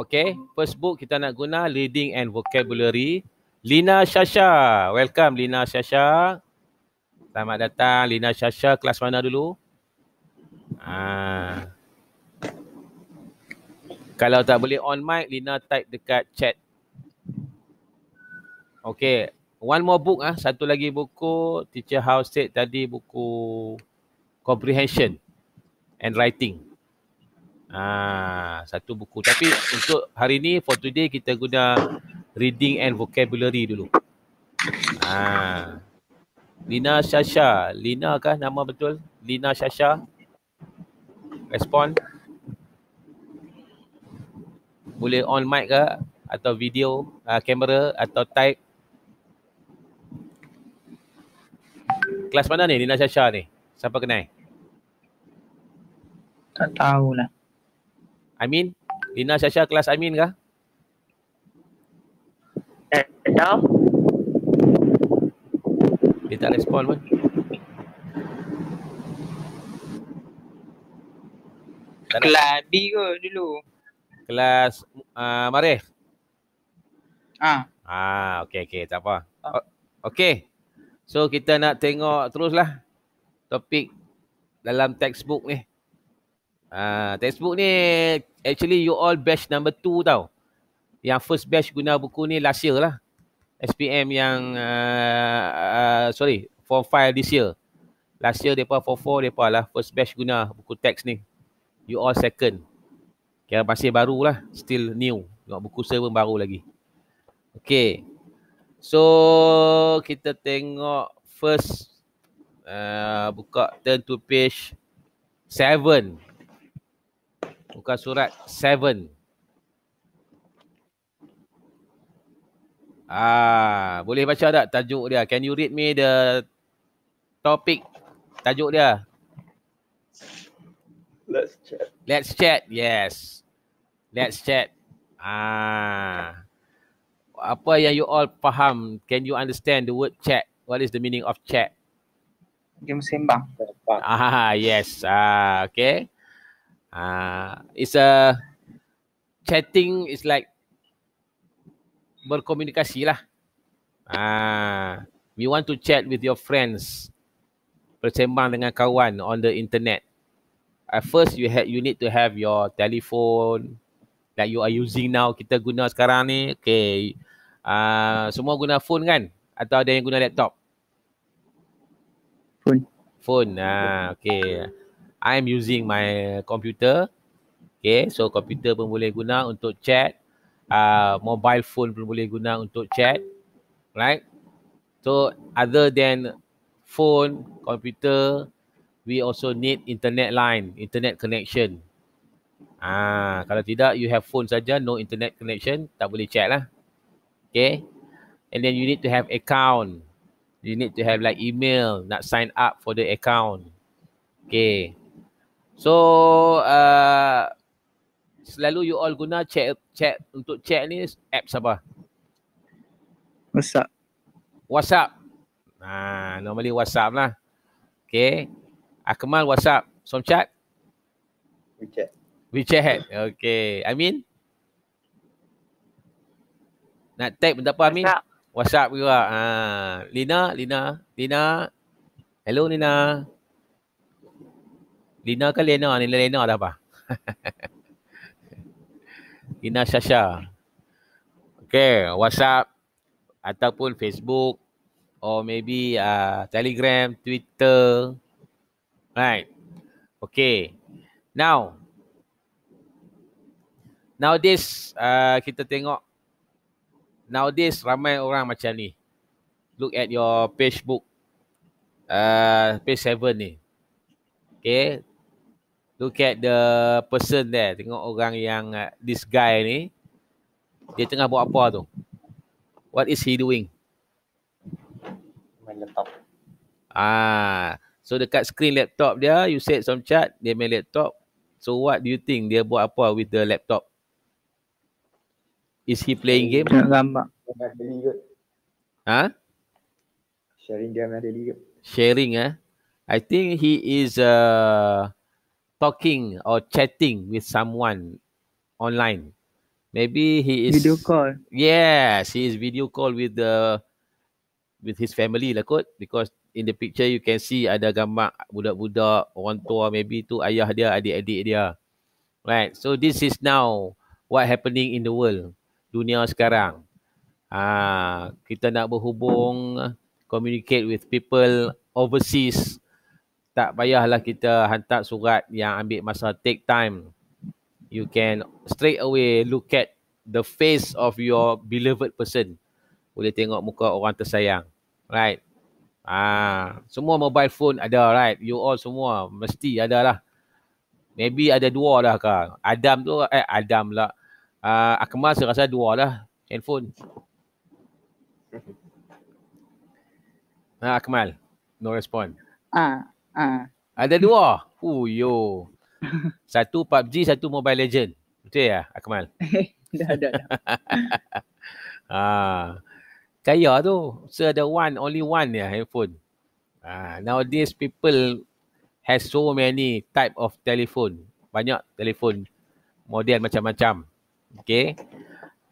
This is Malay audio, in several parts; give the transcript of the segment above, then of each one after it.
Okay, first book kita nak guna reading and vocabulary. Lina Shasha. Welcome Lina Shasha. Selamat datang Lina Shasha. Kelas mana dulu? Ah. Kalau tak boleh on mic, Lina type dekat chat. Okay, one more book ah, satu lagi buku Teacher House said tadi buku comprehension and writing. Ah, satu buku. Tapi untuk hari ni for today kita guna reading and vocabulary dulu. Ah. Lina Shasha. Lina kah nama betul? Lina Shasha. Respon. Boleh on mic ke atau video, uh, kamera atau type. Kelas mana ni Lina Shasha ni? Siapa kenal? Tak tahulah. Amin? Lina Syasha kelas Amin kah? Tak tahu. Dia tak respon pun. Tak nak- Kelas B ke dulu? Kelas uh, Marif? Ah, Ah, okey okey, tak apa. O- okey. So kita nak tengok teruslah topik dalam textbook ni. Ah, textbook ni actually you all batch number 2 tau. Yang first batch guna buku ni last year lah. SPM yang uh, uh, sorry, form 5 this year. Last year depa form 4 depa lah first batch guna buku teks ni. You all second. Kira masih baru lah, still new. Tengok buku saya pun baru lagi. Okay. So kita tengok first uh, buka turn to page 7. Buka surat 7. Ah, boleh baca tak tajuk dia? Can you read me the topic tajuk dia? Let's chat. Let's chat. Yes. Let's chat. Ah. Apa yang you all faham? Can you understand the word chat? What is the meaning of chat? game sembang. Ah, yes. Ah, okay. Ah, it's a chatting is like berkomunikasi lah. Ah, we want to chat with your friends. Bersembang dengan kawan on the internet. At first you have you need to have your telephone that you are using now. Kita guna sekarang ni. Okay. Ah, semua guna phone kan? Atau ada yang guna laptop? Phone. Phone. Ah, okay. I'm using my computer. Okay, so computer pun boleh guna untuk chat. Uh, mobile phone pun boleh guna untuk chat. Right? So other than phone, computer, we also need internet line, internet connection. Ah, kalau tidak you have phone saja, no internet connection, tak boleh chat lah. Okay? And then you need to have account. You need to have like email, nak sign up for the account. Okay. So uh, selalu you all guna chat chat untuk chat ni apps apa? WhatsApp. WhatsApp. Nah, normally WhatsApp lah. Okay. Akmal WhatsApp. Somchat? WeChat. WeChat. Okay. Amin? Nak pun tak apa Amin? Tak. WhatsApp juga. Ha. Lina, Lina, Lina. Hello Lina. Lina ke Lena? Ni Lena dah apa? Lina Shasha. Okay, WhatsApp ataupun Facebook or maybe uh, Telegram, Twitter. Right. Okay. Now, nowadays uh, kita tengok nowadays ramai orang macam ni. Look at your Facebook uh, page 7 ni. Okay. Look at the person there. Tengok orang yang uh, this guy ni. Dia tengah buat apa tu? What is he doing? Main laptop. Ah, so dekat screen laptop dia, you set some chat, dia main laptop. So what do you think dia buat apa with the laptop? Is he playing game? Tengok gambar. Ha? Sharing game daily kot. Sharing eh. I think he is uh, talking or chatting with someone online. Maybe he is Video call. Yes, he is video call with the with his family lah kot because in the picture you can see ada gambar budak-budak, orang tua maybe tu ayah dia, adik-adik dia. Right. So this is now what happening in the world. Dunia sekarang. Ah, kita nak berhubung, communicate with people overseas. Tak payahlah kita hantar surat yang ambil masa take time. You can straight away look at the face of your beloved person. Boleh tengok muka orang tersayang. Right. Ah, semua mobile phone ada right. You all semua mesti ada lah. Maybe ada dua dah ke. Adam tu eh Adam lah. Uh, Akmal saya rasa dua lah handphone. Ha, Akmal. No respond. Ah, ah. Ada dua. Oh yo. Satu PUBG, satu Mobile Legend. Betul ya, Akmal? dah ada. dah. Ah. Kaya tu. So ada one, only one ya handphone. Ah, nowadays people has so many type of telephone. Banyak telefon model macam-macam. Okay.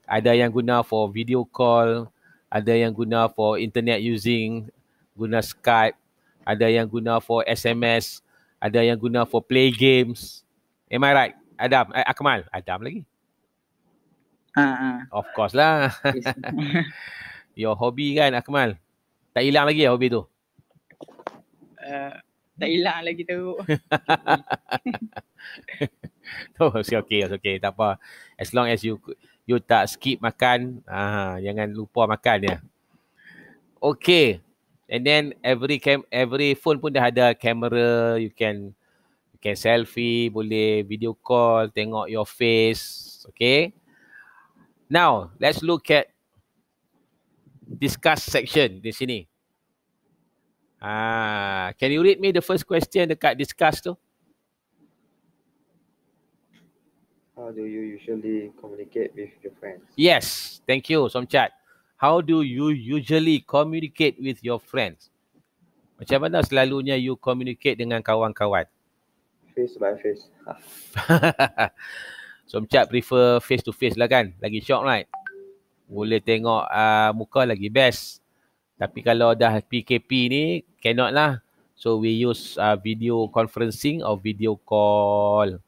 Ada yang guna for video call, ada yang guna for internet using, guna Skype, ada yang guna for SMS, ada yang guna for play games. Am I right? Adam, eh, Akmal, Adam lagi. Ah. Of course lah. Yes. Your hobby kan Akmal. Tak hilang lagi ya hobi tu. Uh, tak hilang lagi tu. Oh, it's okay, it's okay. Tak apa. As long as you you tak skip makan, ah, jangan lupa makan ya. Okay. And then every cam every phone pun dah ada kamera, you can you can selfie, boleh video call, tengok your face, okay? Now, let's look at discuss section di sini. Ah, can you read me the first question dekat discuss tu? How do you usually communicate with your friends? Yes, thank you Somchat. How do you usually communicate with your friends? Macam mana selalunya you communicate dengan kawan-kawan? Face by face. Somchat prefer face to face lah kan? Lagi shock right? Boleh tengok uh, muka lagi best. Tapi kalau dah PKP ni, cannot lah. So we use uh, video conferencing or video call.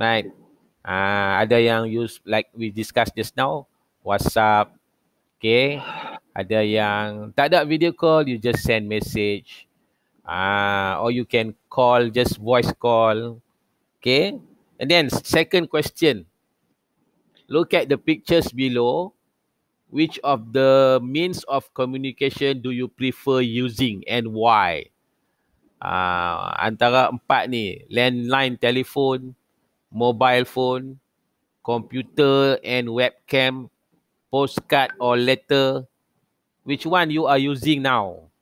Right? Uh, ada yang use like we discussed just now, WhatsApp. Okay. Ada yang tak ada video call, you just send message. Ah, uh, or you can call just voice call. Okay. And then second question. Look at the pictures below. Which of the means of communication do you prefer using and why? Ah, uh, antara empat ni, landline telephone, mobile phone, computer and webcam, postcard or letter. Which one you are using now?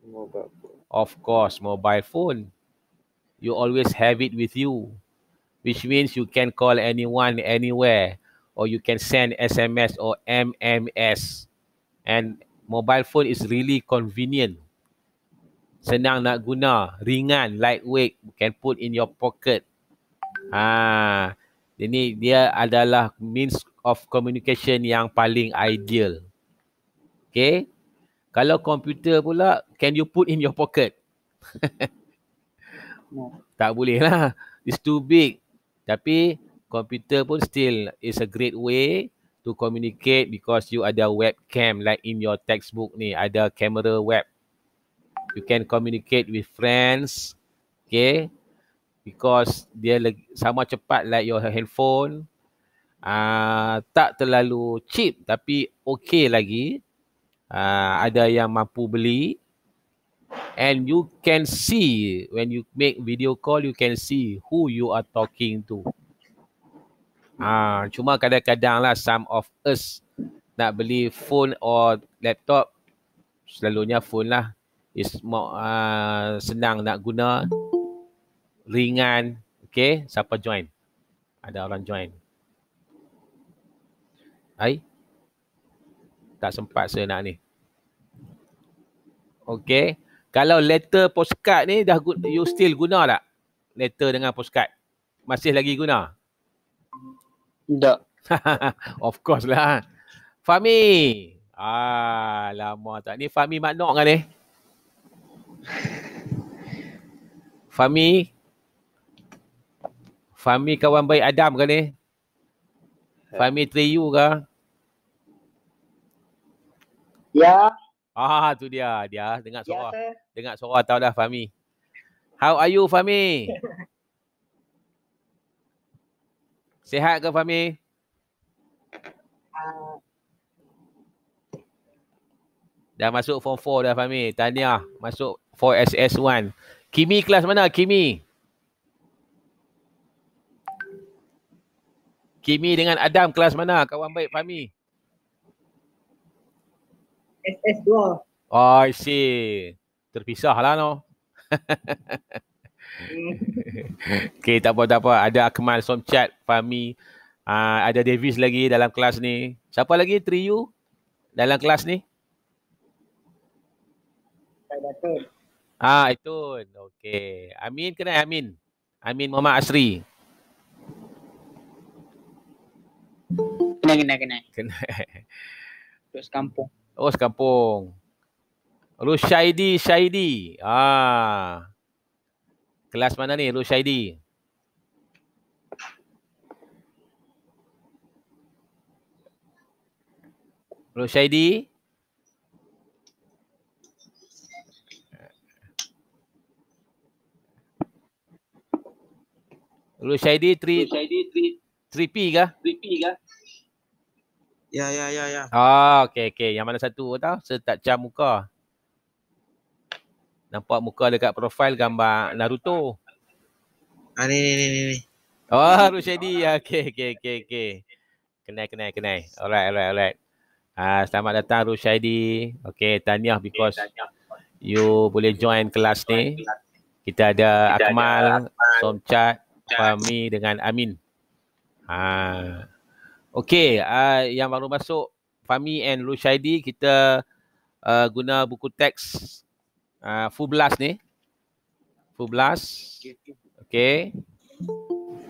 Mobile phone. Of course, mobile phone. You always have it with you, which means you can call anyone anywhere or you can send SMS or MMS. And mobile phone is really convenient. Senang nak guna, ringan, lightweight, can put in your pocket. Ah, ini dia adalah means of communication yang paling ideal. Okay. Kalau komputer pula, can you put in your pocket? No. Tak boleh lah. It's too big. Tapi komputer pun still is a great way to communicate because you ada webcam like in your textbook ni. Ada camera web. You can communicate with friends. Okay. Because dia sama cepat like your handphone. Uh, tak terlalu cheap tapi okay lagi. Uh, ada yang mampu beli and you can see when you make video call you can see who you are talking to. Ah, cuma kadang-kadang lah some of us nak beli phone or laptop selalunya phone lah is more uh, senang nak guna ringan okay siapa join ada orang join ai tak sempat saya nak ni okay kalau letter postcard ni dah you still guna tak letter dengan postcard? Masih lagi guna? Tak. of course lah. Fami. Ah, lama tak. Ni Fami Maknok kan ni? Fami. Fami kawan baik Adam kan ni? Fami Triyu ke? Ya, Ah, tu dia. Dia dengar ya suara. sir. Dengar suara tahu dah Fami. How are you Fami? Sihat ke Fami? Uh, Dah masuk form 4 dah Fahmi. Tahniah masuk 4SS1. Kimi kelas mana? Kimi. Kimi dengan Adam kelas mana? Kawan baik Fahmi. SS2. Oh, I see. Terpisah lah no. Hmm. Okay, tak apa, tak apa. Ada Akmal Somchat, Fahmi. Uh, ada Davis lagi dalam kelas ni. Siapa lagi? Triyu dalam kelas ni? Ah, itu. Okey. Amin kena Amin. Amin Muhammad Asri. Kena, kena, kena. Kena. Terus kampung. Oh, sekampung. Rushaidi Syaidi. Ah. Kelas mana ni Rushaidi? Rushaidi? Rushaidi 3 3P kah? Ya, ya, ya, ya. Ah, okey okey. Yang mana satu tahu? Setat cam muka. Nampak muka dekat profil gambar Naruto. Ah, ni, ni, ni, ni. Oh, Rusyadi. Okey okey okey okey. Kenal kenal kenal. Alright alright alright. Ah, selamat datang Rusyadi. Okey, tahniah because you boleh join kelas ni. Kita ada Akmal, Somchat, Fahmi dengan Amin. Ah. Okey, uh, yang baru masuk Fahmi and Rushaidi kita uh, guna buku teks uh, full blast ni. Full blast. Okey.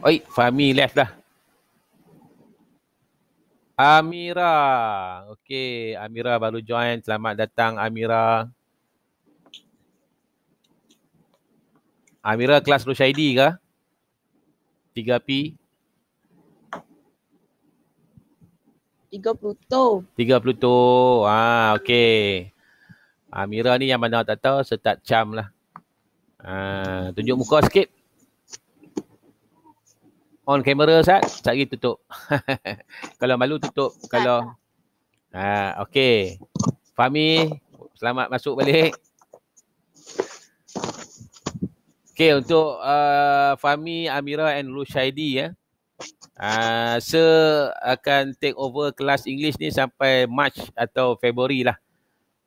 Oi, Fahmi left dah. Amira. Okey, Amira baru join. Selamat datang Amira. Amira kelas Rushaidi ke? 3P. 30 tu. 30 tu. Ah, okey. Amira ni yang mana tak tahu start cam lah. Ah, tunjuk muka sikit. On kamera Sat. Sat lagi tutup. Kalau malu tutup. Kalau ah, okey. Fahmi, selamat masuk balik. Okey, untuk uh, Fahmi, Amira and Rushaidi ya. Uh, Sir akan take over kelas English ni sampai March atau February lah.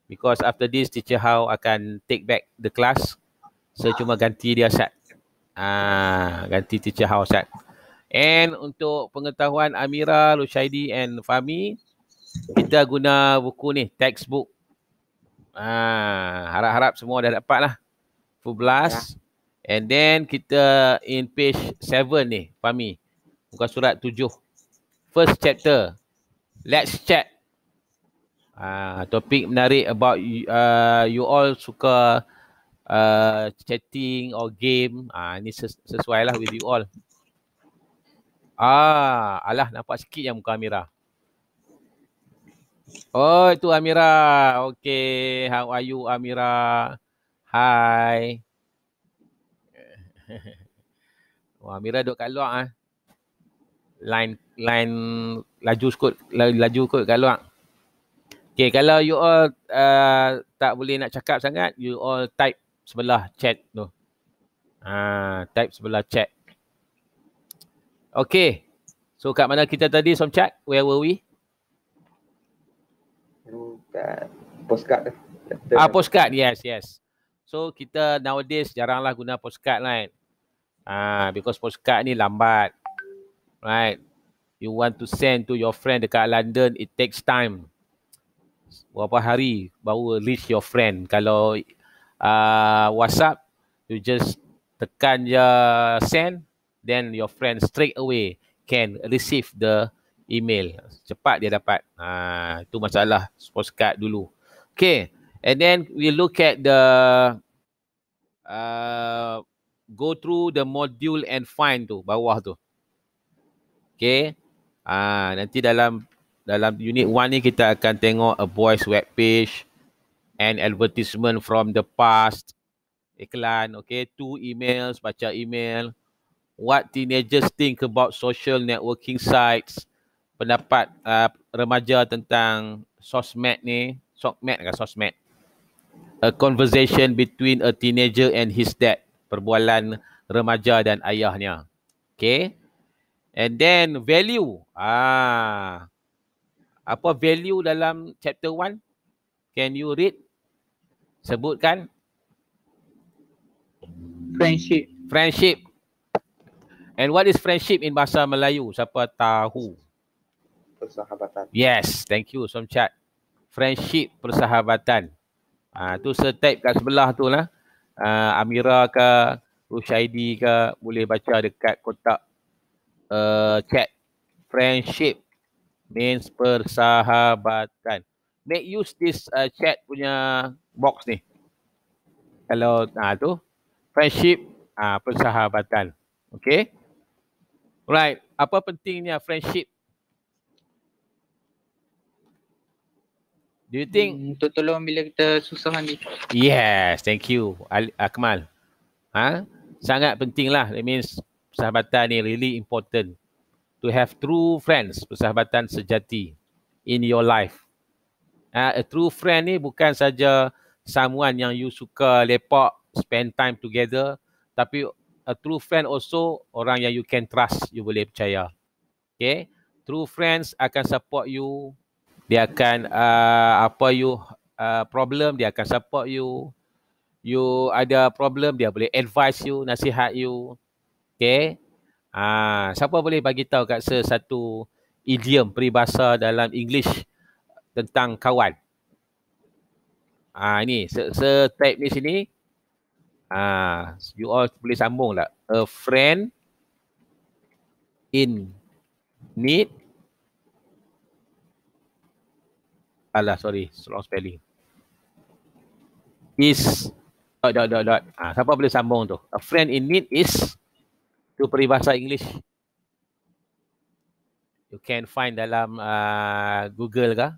Because after this, Teacher How akan take back the class. So cuma ganti dia Sat. Ah, ganti Teacher How Sat. And untuk pengetahuan Amira, Lushaidi and Fahmi, kita guna buku ni, textbook. Ah, harap-harap semua dah dapat lah. Full blast. And then kita in page 7 ni, Fahmi. Muka surat 7. First chapter. Let's chat. Ah, topik menarik about uh, you all suka uh, chatting or game. Ah, ni ses- sesuai lah with you all. Ah, alah nampak sikit yang muka Amira. Oh, itu Amira. Okay, how are you Amira? Hi. Wah, Amira duduk kat luar ah. Line line laju la- laju kot kat luar. Okay, kalau you all uh, tak boleh nak cakap sangat, you all type sebelah chat tu. Ah, type sebelah chat. Okay. So kat mana kita tadi Somchat? Where were we? Kat postcard Ah, postcard. Yes, yes. So kita nowadays jaranglah guna postcard right. Ah, because postcard ni lambat. Right. You want to send to your friend dekat London, it takes time. Berapa hari baru reach your friend. Kalau uh, WhatsApp, you just tekan je send, then your friend straight away can receive the email. Cepat dia dapat. Ha, itu masalah postcard dulu. Okay. And then we look at the uh, go through the module and find tu bawah tu. Okay. Ah nanti dalam dalam unit 1 ni kita akan tengok a boys web page and advertisement from the past. Iklan okay two emails baca email. What teenagers think about social networking sites? Pendapat uh, remaja tentang sosmed ni. Sosmed ke sosmed? A conversation between a teenager and his dad. Perbualan remaja dan ayahnya. Okay And then value. Ah. Apa value dalam chapter 1? Can you read? Sebutkan. Friendship. Friendship. And what is friendship in bahasa Melayu? Siapa tahu? Persahabatan. Yes, thank you Somchat. Friendship, persahabatan. Ah, tu setype kat sebelah tu lah. Ah, Amira ke, Rushaidi ke, boleh baca dekat kotak uh, chat friendship means persahabatan. Make use this uh, chat punya box ni. Kalau ah tu friendship ah persahabatan. Okay. Right. Apa pentingnya friendship? Do you think? Hmm, Untuk tolong bila kita susah ni. Yes, thank you Ali, Akmal. Ha? Sangat penting lah. That means persahabatan ni really important. To have true friends, persahabatan sejati in your life. Uh, a true friend ni bukan saja someone yang you suka lepak, spend time together. Tapi a true friend also orang yang you can trust, you boleh percaya. Okay. True friends akan support you. Dia akan uh, apa you uh, problem, dia akan support you. You ada problem, dia boleh advise you, nasihat you. Okay. Ah, siapa boleh bagi tahu kat saya satu idiom peribahasa dalam English tentang kawan? Ah, ini se, se type ni sini. Ah, you all boleh sambung tak? A friend in need. Alah, sorry, wrong spelling. Is dot dot dot dot. Ah, siapa boleh sambung tu? A friend in need is tu peribahasa English. You can find dalam uh, Google ke.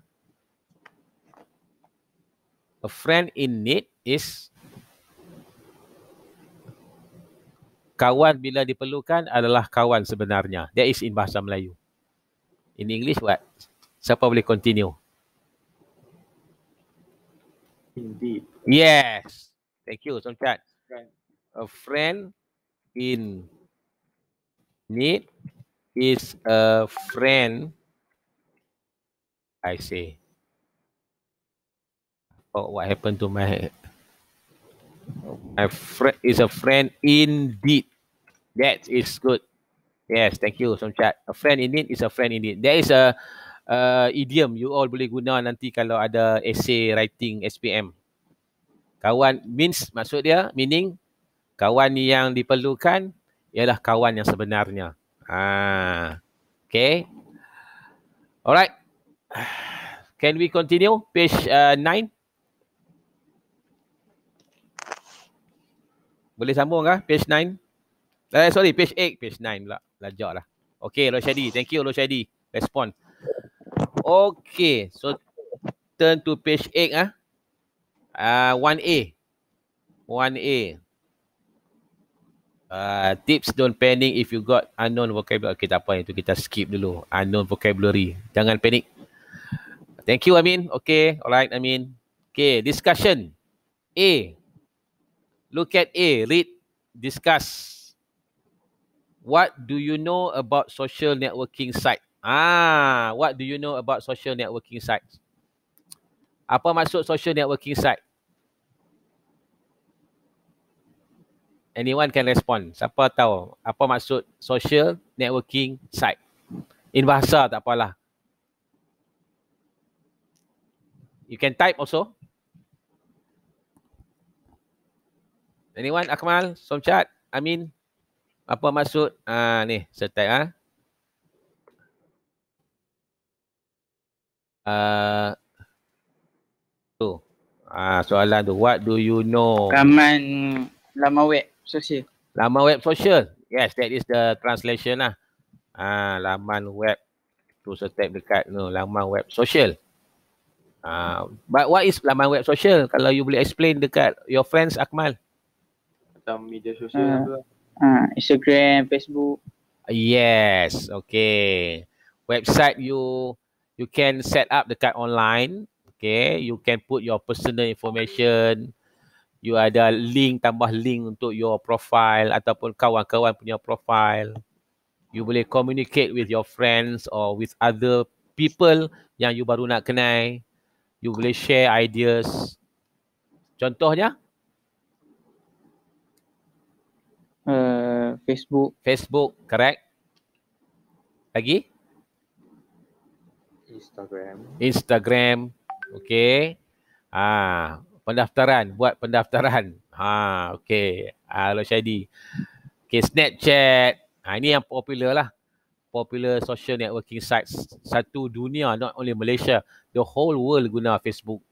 A friend in need is kawan bila diperlukan adalah kawan sebenarnya. That is in bahasa Melayu. In English what? Siapa boleh continue? Indeed. Yes. Thank you. Friend. A friend in need is a friend. I say. Oh, what happened to my my friend is a friend indeed. That is good. Yes, thank you, Somcat. A friend in need is a friend in need. There is a uh, idiom you all boleh guna nanti kalau ada essay writing SPM. Kawan means maksud dia meaning kawan yang diperlukan ialah kawan yang sebenarnya. Ah, okay. Alright. Can we continue? Page uh, 9. Boleh sambung kah? Page 9. Eh, sorry, page 8. Page 9 pula. Lajak lah. Okay, Roshadi. Thank you, Roshadi. Respond. Okay, so turn to page 8 ah. Uh, 1A. 1A. Uh, tips don't panic if you got unknown vocabulary. Okay, tak apa. Itu kita skip dulu. Unknown vocabulary. Jangan panik. Thank you, Amin. Okay, alright, Amin. Okay, discussion. A. Look at A. Read, discuss. What do you know about social networking site? Ah, what do you know about social networking sites? Apa maksud social networking site? Anyone can respond. Siapa tahu apa maksud social networking site? In bahasa tak apalah. You can type also. Anyone? Akmal, Somchat? Amin? Apa maksud? Ah ni, saya type ah. Uh, tu. Ah soalan tu, what do you know? Raman laman web sosial. Laman web social. Yes, that is the translation lah. Ah, laman web tu saya type dekat no, laman web social. Ah, but what is laman web social? Kalau you boleh explain dekat your friends Akmal. Macam media sosial Ah. tu lah. Ha, Instagram, Facebook. Yes, okay. Website you you can set up dekat online. Okay, you can put your personal information. You ada link tambah link untuk your profile ataupun kawan-kawan punya profile. You boleh communicate with your friends or with other people yang you baru nak kenal. You boleh share ideas. Contohnya Uh, Facebook. Facebook, correct? Lagi? Instagram. Instagram. Okay. Ah, pendaftaran, buat pendaftaran. Ha, okay. Ah, Lo Syadi. Okay, Snapchat. Ha, ini yang popular lah. Popular social networking sites satu dunia, not only Malaysia. The whole world guna Facebook.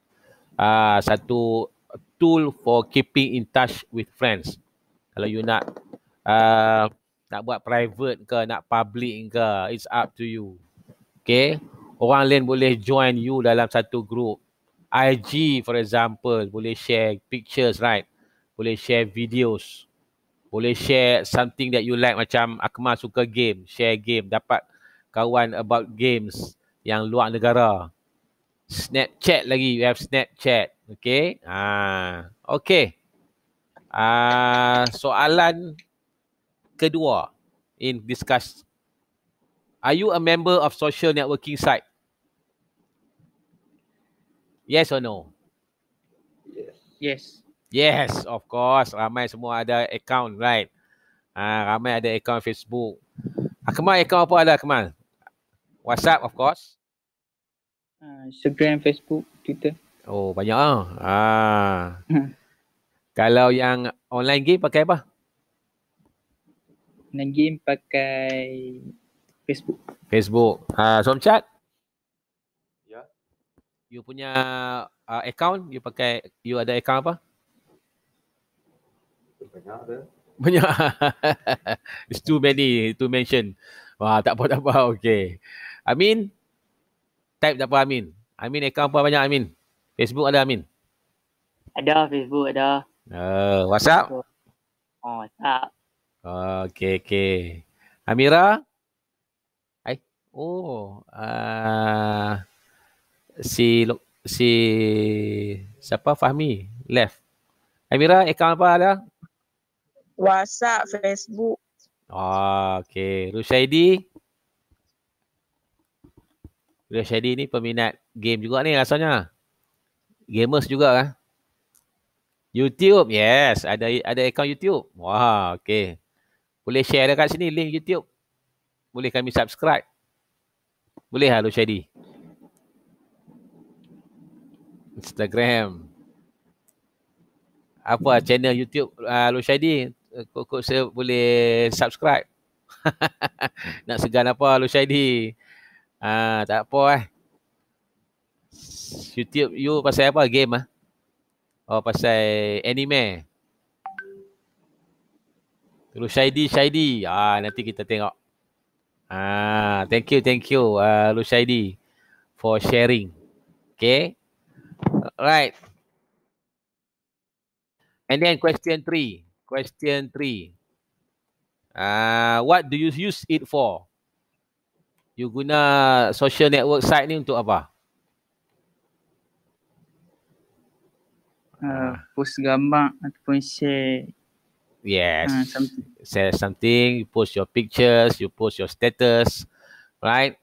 Ah, satu tool for keeping in touch with friends. Kalau you nak uh, nak buat private ke, nak public ke, it's up to you. Okay. Orang lain boleh join you dalam satu group. IG for example, boleh share pictures, right? Boleh share videos. Boleh share something that you like macam Akmal suka game, share game, dapat kawan about games yang luar negara. Snapchat lagi, we have Snapchat. Okay. Ah, okay. Ah, soalan kedua in discuss. Are you a member of social networking site? Yes or no? Yes. Yes. Yes, of course. Ramai semua ada account, right? Ah, ramai ada account Facebook. Akmal account apa ada Akmal? WhatsApp of course. Ha, Instagram, Facebook, Twitter. Oh, banyak ah. Ah. Kalau yang online game pakai apa? Dan game pakai Facebook. Facebook. Ah, Somchat? You punya uh, account, you pakai you ada account apa? Banyak ada. Banyak. It's too many to mention. Wah, tak apa tak apa. Okay. Amin. Type tak apa Amin. Amin account apa banyak Amin? Facebook ada Amin. Ada Facebook ada. Uh, WhatsApp? Oh, WhatsApp. Okay, okay. Amira? Oh, uh, si si siapa Fahmi left. Amira account apa ada? WhatsApp, Facebook. Oh, okay. Rushaidi? Rushaidi ni peminat game juga ni rasanya. Gamers juga kan? YouTube, yes. Ada ada account YouTube. Wah, okay. Boleh share dekat sini link YouTube. Boleh kami subscribe. Boleh lah Rushaidi? Instagram. Apa channel YouTube uh, Rushaidi? Kok saya boleh subscribe. Nak segan apa Rushaidi? Ah, tak apa eh. YouTube you pasal apa? Game ah? Oh, pasal anime. Terus Syaidi, Syaidi. Ah, nanti kita tengok. Ah, thank you, thank you, uh, Lushaidi for sharing. Okay. Right. And then question three. Question three. Uh, what do you use it for? You guna social network site ni untuk apa? Uh, post gambar ataupun share Yes. uh, something. Share something, you post your pictures, you post your status, right?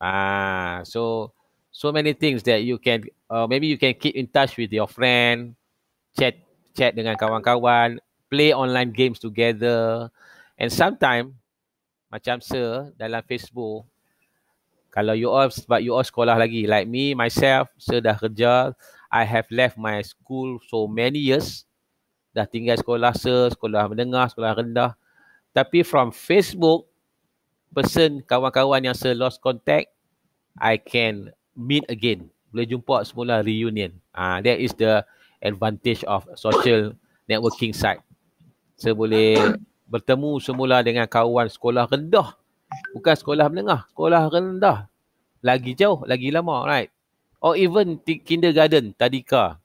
Ah, so so many things that you can uh, maybe you can keep in touch with your friend, chat chat dengan kawan-kawan, play online games together. And sometimes macam se dalam Facebook kalau you all sebab you all sekolah lagi like me myself saya dah kerja I have left my school so many years dah tinggal sekolah se, sekolah menengah, sekolah rendah. Tapi from Facebook, person kawan-kawan yang se lost contact, I can meet again. Boleh jumpa semula reunion. Ah, uh, that is the advantage of social networking site. Saya boleh bertemu semula dengan kawan sekolah rendah. Bukan sekolah menengah, sekolah rendah. Lagi jauh, lagi lama, right? Or even kindergarten, tadika.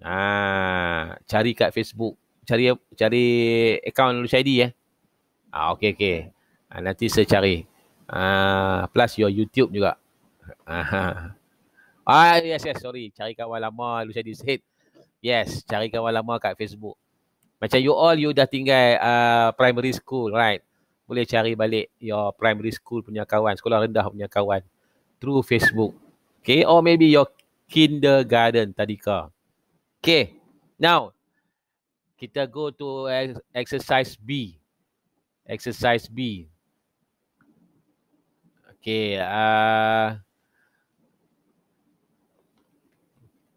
Ah, cari kat Facebook. Cari cari akaun Lulus ID eh. Ah, okay, okay. Ah, nanti saya cari. Ah, plus your YouTube juga. Ah, ah yes, yes, sorry. Cari kawan lama Lulus ID said. Yes, cari kawan lama kat Facebook. Macam you all, you dah tinggal uh, primary school, right? Boleh cari balik your primary school punya kawan, sekolah rendah punya kawan through Facebook. Okay, or maybe your kindergarten tadika. Okay, now kita go to exercise B. Exercise B. Okay, uh,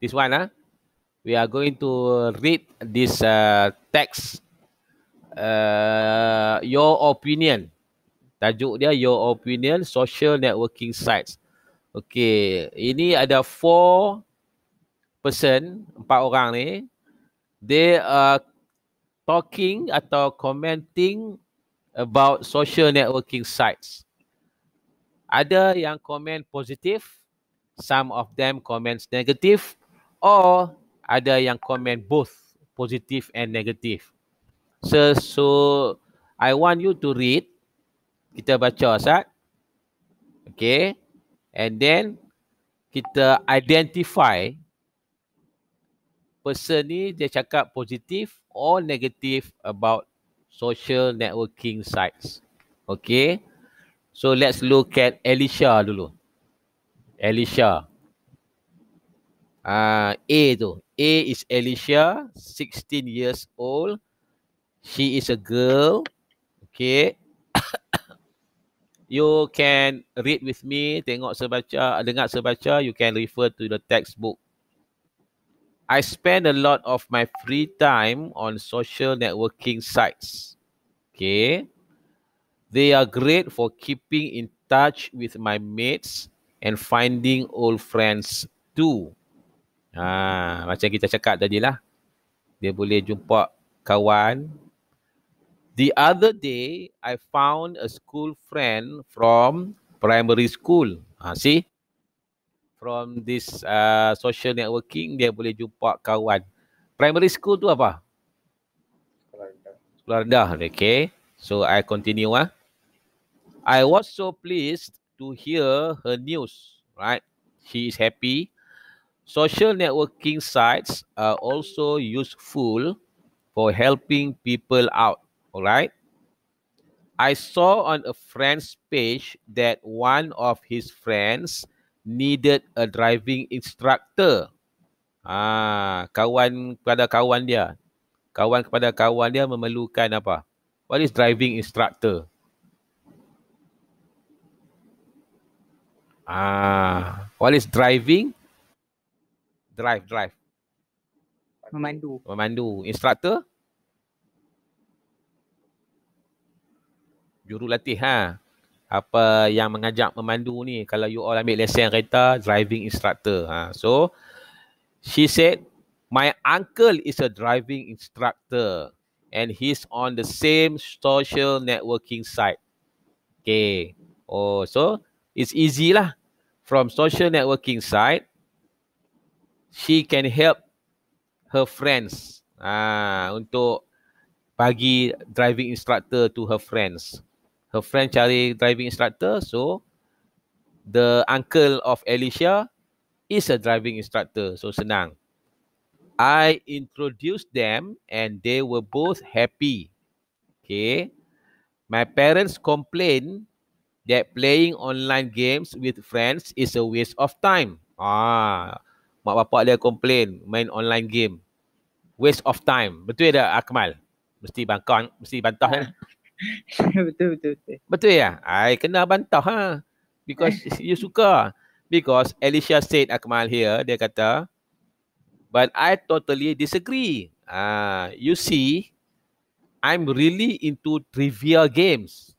this one, ah. Huh? we are going to read this uh, text. Uh, your opinion. Tajuk dia your opinion social networking sites. Okay, ini ada four person, empat orang ni. They are talking atau commenting about social networking sites. Ada yang komen positif, some of them comments negative, or ada yang komen both positive and negative. So, so I want you to read. Kita baca Ustaz. Okay. And then kita identify person ni dia cakap positif or negative about social networking sites. Okay. So let's look at Alicia dulu. Alicia. Uh, A tu. A is Alicia, 16 years old. She is a girl. Okay. you can read with me, tengok sebaca, dengar sebaca, you can refer to the textbook. I spend a lot of my free time on social networking sites. Okay. They are great for keeping in touch with my mates and finding old friends too. Ha, macam kita cakap tadi lah. Dia boleh jumpa kawan. The other day, I found a school friend from primary school. Ha, see? From this uh, social networking, dia boleh jumpa kawan. Primary school tu apa? Sekolah rendah. Okay. So, I continue. Ah. I was so pleased to hear her news. Right? She is happy. Social networking sites are also useful for helping people out. All right. I saw on a friend's page that one of his friends needed a driving instructor. Ah, kawan kepada kawan dia. Kawan kepada kawan dia memerlukan apa? What is driving instructor? Ah, what is driving Drive, drive. Memandu. Memandu. Instructor? Jurulatih ha. Apa yang mengajak memandu ni. Kalau you all ambil lesen kereta, driving instructor. Ha. So, she said, my uncle is a driving instructor and he's on the same social networking site. Okay. Oh, so it's easy lah. From social networking site, she can help her friends ah untuk bagi driving instructor to her friends. Her friend cari driving instructor, so the uncle of Alicia is a driving instructor, so senang. I introduced them and they were both happy. Okay. My parents complain that playing online games with friends is a waste of time. Ah, mak bapak dia komplain main online game. Waste of time. Betul tak Akmal? Mesti bangkang, mesti bantah kan? betul, betul, betul. Betul ya? I kena bantah ha. Because you suka. Because Alicia said Akmal here, dia kata, but I totally disagree. Ah, you see, I'm really into trivia games,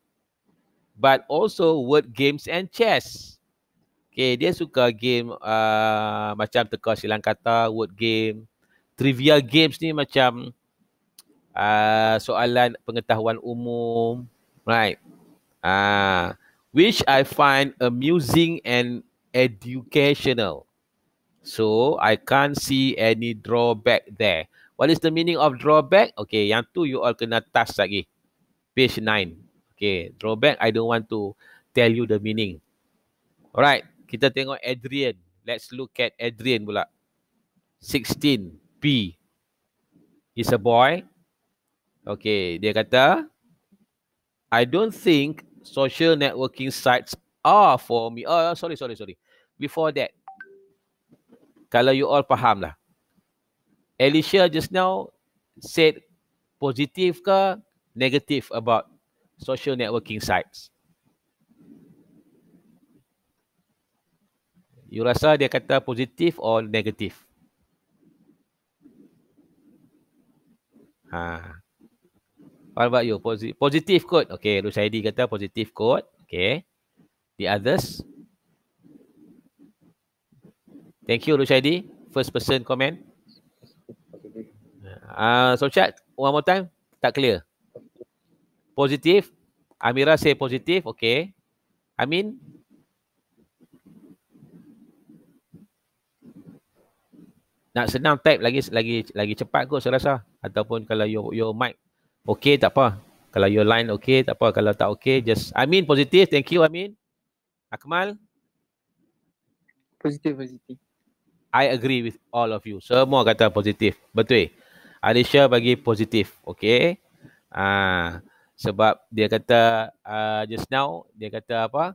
but also word games and chess. Okay, dia suka game uh, macam teka silang kata, word game. Trivia games ni macam uh, soalan pengetahuan umum, right? Ah, which I find amusing and educational. So I can't see any drawback there. What is the meaning of drawback? Okay, yang tu you all kena touch lagi. Page 9. Okay, drawback I don't want to tell you the meaning. Alright, kita tengok Adrian. Let's look at Adrian pula. 16. B. He's a boy. Okay, dia kata, I don't think social networking sites are for me. Oh, sorry, sorry, sorry. Before that, kalau you all faham lah. Alicia just now said positive ke negative about social networking sites. You rasa dia kata positif or negatif? Ha. What about you? Posi- positif kot. Okay, Rusaidi kata positif kot. Okay. The others? Thank you, Rushaidi. First person comment. Positive. Uh, so chat, one more time. Tak clear. Positif. Amira say positif. Okay. Amin. Nak senang type lagi lagi lagi cepat kot saya rasa. Ataupun kalau your your mic okay tak apa. Kalau your line okay tak apa. Kalau tak okay just Amin positif. Thank you Amin. Akmal. Positif, positif. I agree with all of you. Semua kata positif. Betul. Alicia bagi positif. Okay. Ah, sebab dia kata uh, just now, dia kata apa?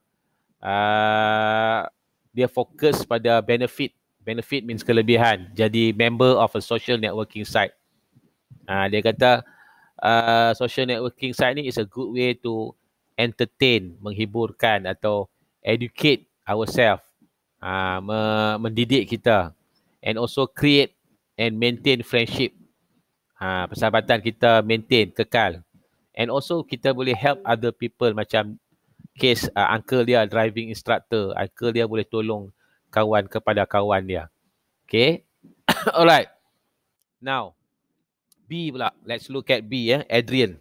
Uh, dia fokus pada benefit. Benefit means kelebihan. Jadi member of a social networking site. Uh, dia kata uh, social networking site ni is a good way to entertain, menghiburkan atau educate ourselves uh, me- mendidik kita and also create and maintain friendship. Ha, persahabatan kita maintain, kekal. And also kita boleh help other people macam case uh, uncle dia driving instructor. Uncle dia boleh tolong kawan kepada kawan dia. Okay. Alright. Now, B pula. Let's look at B ya. Adrian.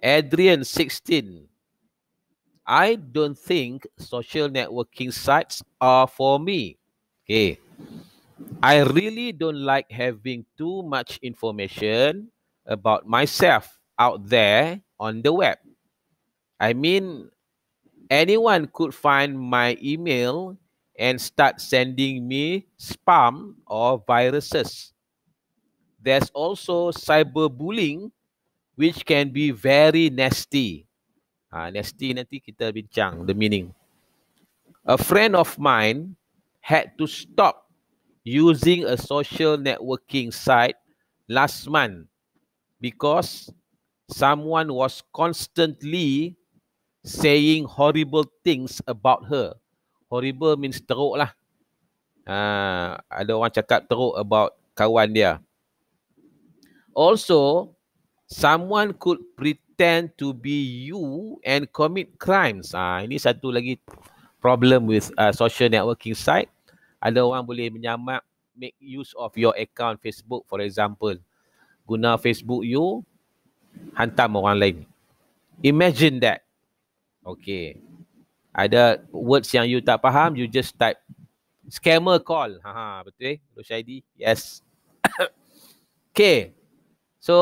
Adrian 16. I don't think social networking sites are for me. Okay. I really don't like having too much information about myself out there on the web. I mean, anyone could find my email and start sending me spam or viruses. There's also cyberbullying, which can be very nasty. Ha, nasty nanti kita bincang the meaning. A friend of mine had to stop using a social networking site last month because someone was constantly saying horrible things about her. Horrible means teruk lah. Uh, ada orang cakap teruk about kawan dia. Also, someone could pretend to be you and commit crimes. Ah, ini satu lagi problem with uh, social networking site ada orang boleh menyamak make use of your account Facebook for example guna Facebook you hantam orang lain imagine that okay ada words yang you tak faham you just type scammer call ha ha betul eh Roshaidi yes okay so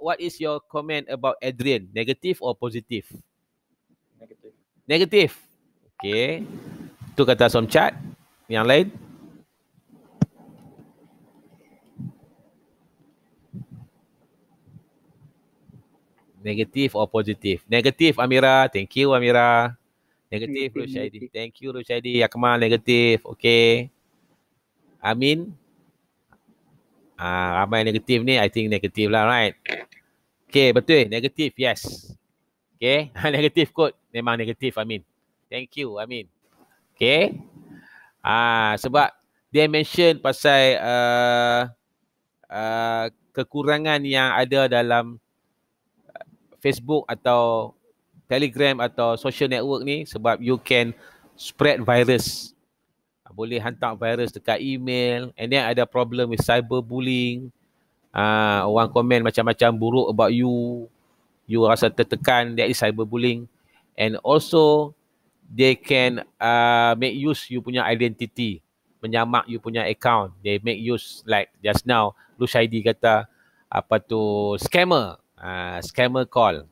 what is your comment about Adrian negative or positive Negative. negative okay tu kata Somchat yang lain? Negatif or positif? Negatif Amira. Thank you Amira. Negatif Rushaidi. Thank you Rushaidi. Akmal negatif. Okay. Amin. Ah, ramai negatif ni. I think negatif lah right. Okay betul. Negatif. Yes. Okay. negatif kot. Memang negatif Amin. Thank you Amin. Okay. Ah sebab dia mention pasal uh, uh, kekurangan yang ada dalam uh, Facebook atau Telegram atau social network ni sebab you can spread virus. Boleh hantar virus dekat email and then ada problem with cyberbullying. Ah, orang komen macam-macam buruk about you. You rasa tertekan, that is cyberbullying. And also they can uh, make use you punya identity menyamak you punya account. They make use like just now Lushaidi kata apa tu scammer. Uh, scammer call.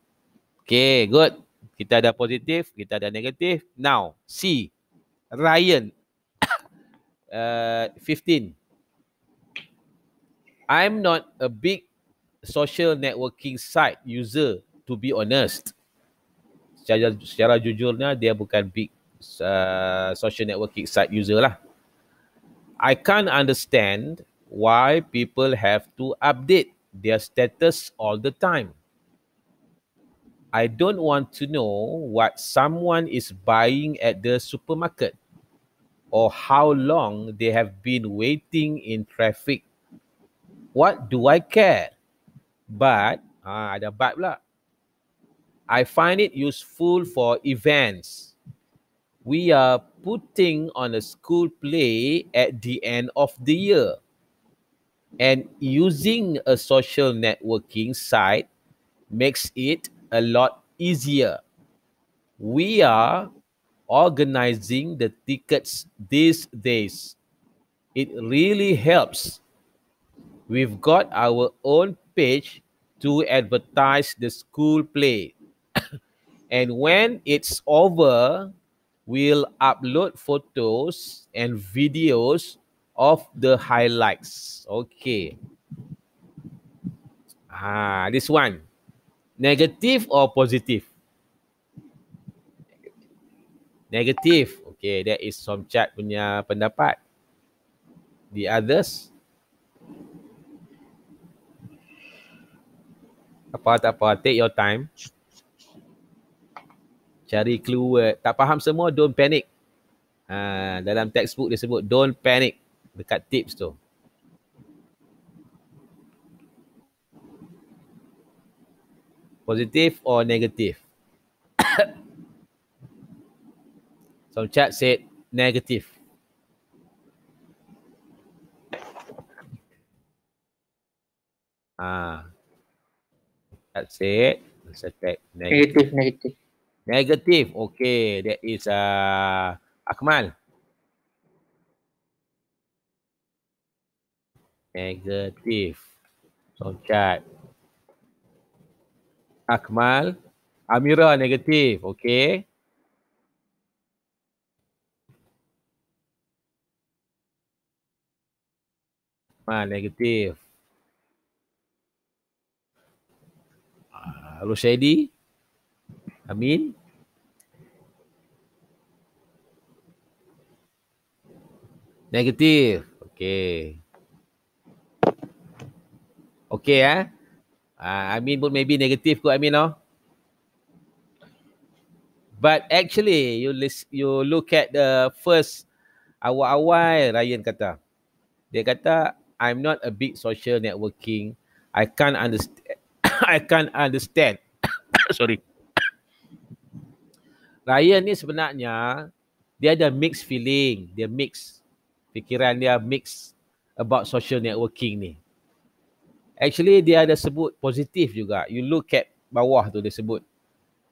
Okay, good. Kita ada positif, kita ada negatif. Now, C. Ryan. uh, 15. I'm not a big social networking site user to be honest. Secara, secara jujurnya dia bukan big uh, social networking site user lah. I can't understand why people have to update their status all the time. I don't want to know what someone is buying at the supermarket or how long they have been waiting in traffic. What do I care? But, ah, ada but pula. I find it useful for events. We are putting on a school play at the end of the year. And using a social networking site makes it a lot easier. We are organizing the tickets these days. It really helps. We've got our own page to advertise the school play. and when it's over, we'll upload photos and videos of the highlights. Okay. Ah, this one. Negative or positive? Negative. Okay, that is some chat punya pendapat. The others? Apa tak apa, take your time. Cari clue. Tak faham semua, don't panic. Ha, dalam textbook dia sebut, don't panic. Dekat tips tu. Positive or negative? Some chat said negative. Ah, that's it. Let's check negative. Negatif, negatif. Negative. Okay, that is uh, Akmal. Negative. So chat. Akmal. Amira negatif. Okay. Akmal negatif. Uh, Rushaidi. Amin. Negatif. Okay. Okay eh. Uh, Amin pun maybe negatif kot Amin oh. But actually you list, you look at the first awal-awal Ryan kata. Dia kata I'm not a big social networking. I can't understand I can't understand. Sorry. Ryan ni sebenarnya dia ada mixed feeling, dia mix fikiran dia mix about social networking ni. Actually dia ada sebut positif juga. You look at bawah tu dia sebut.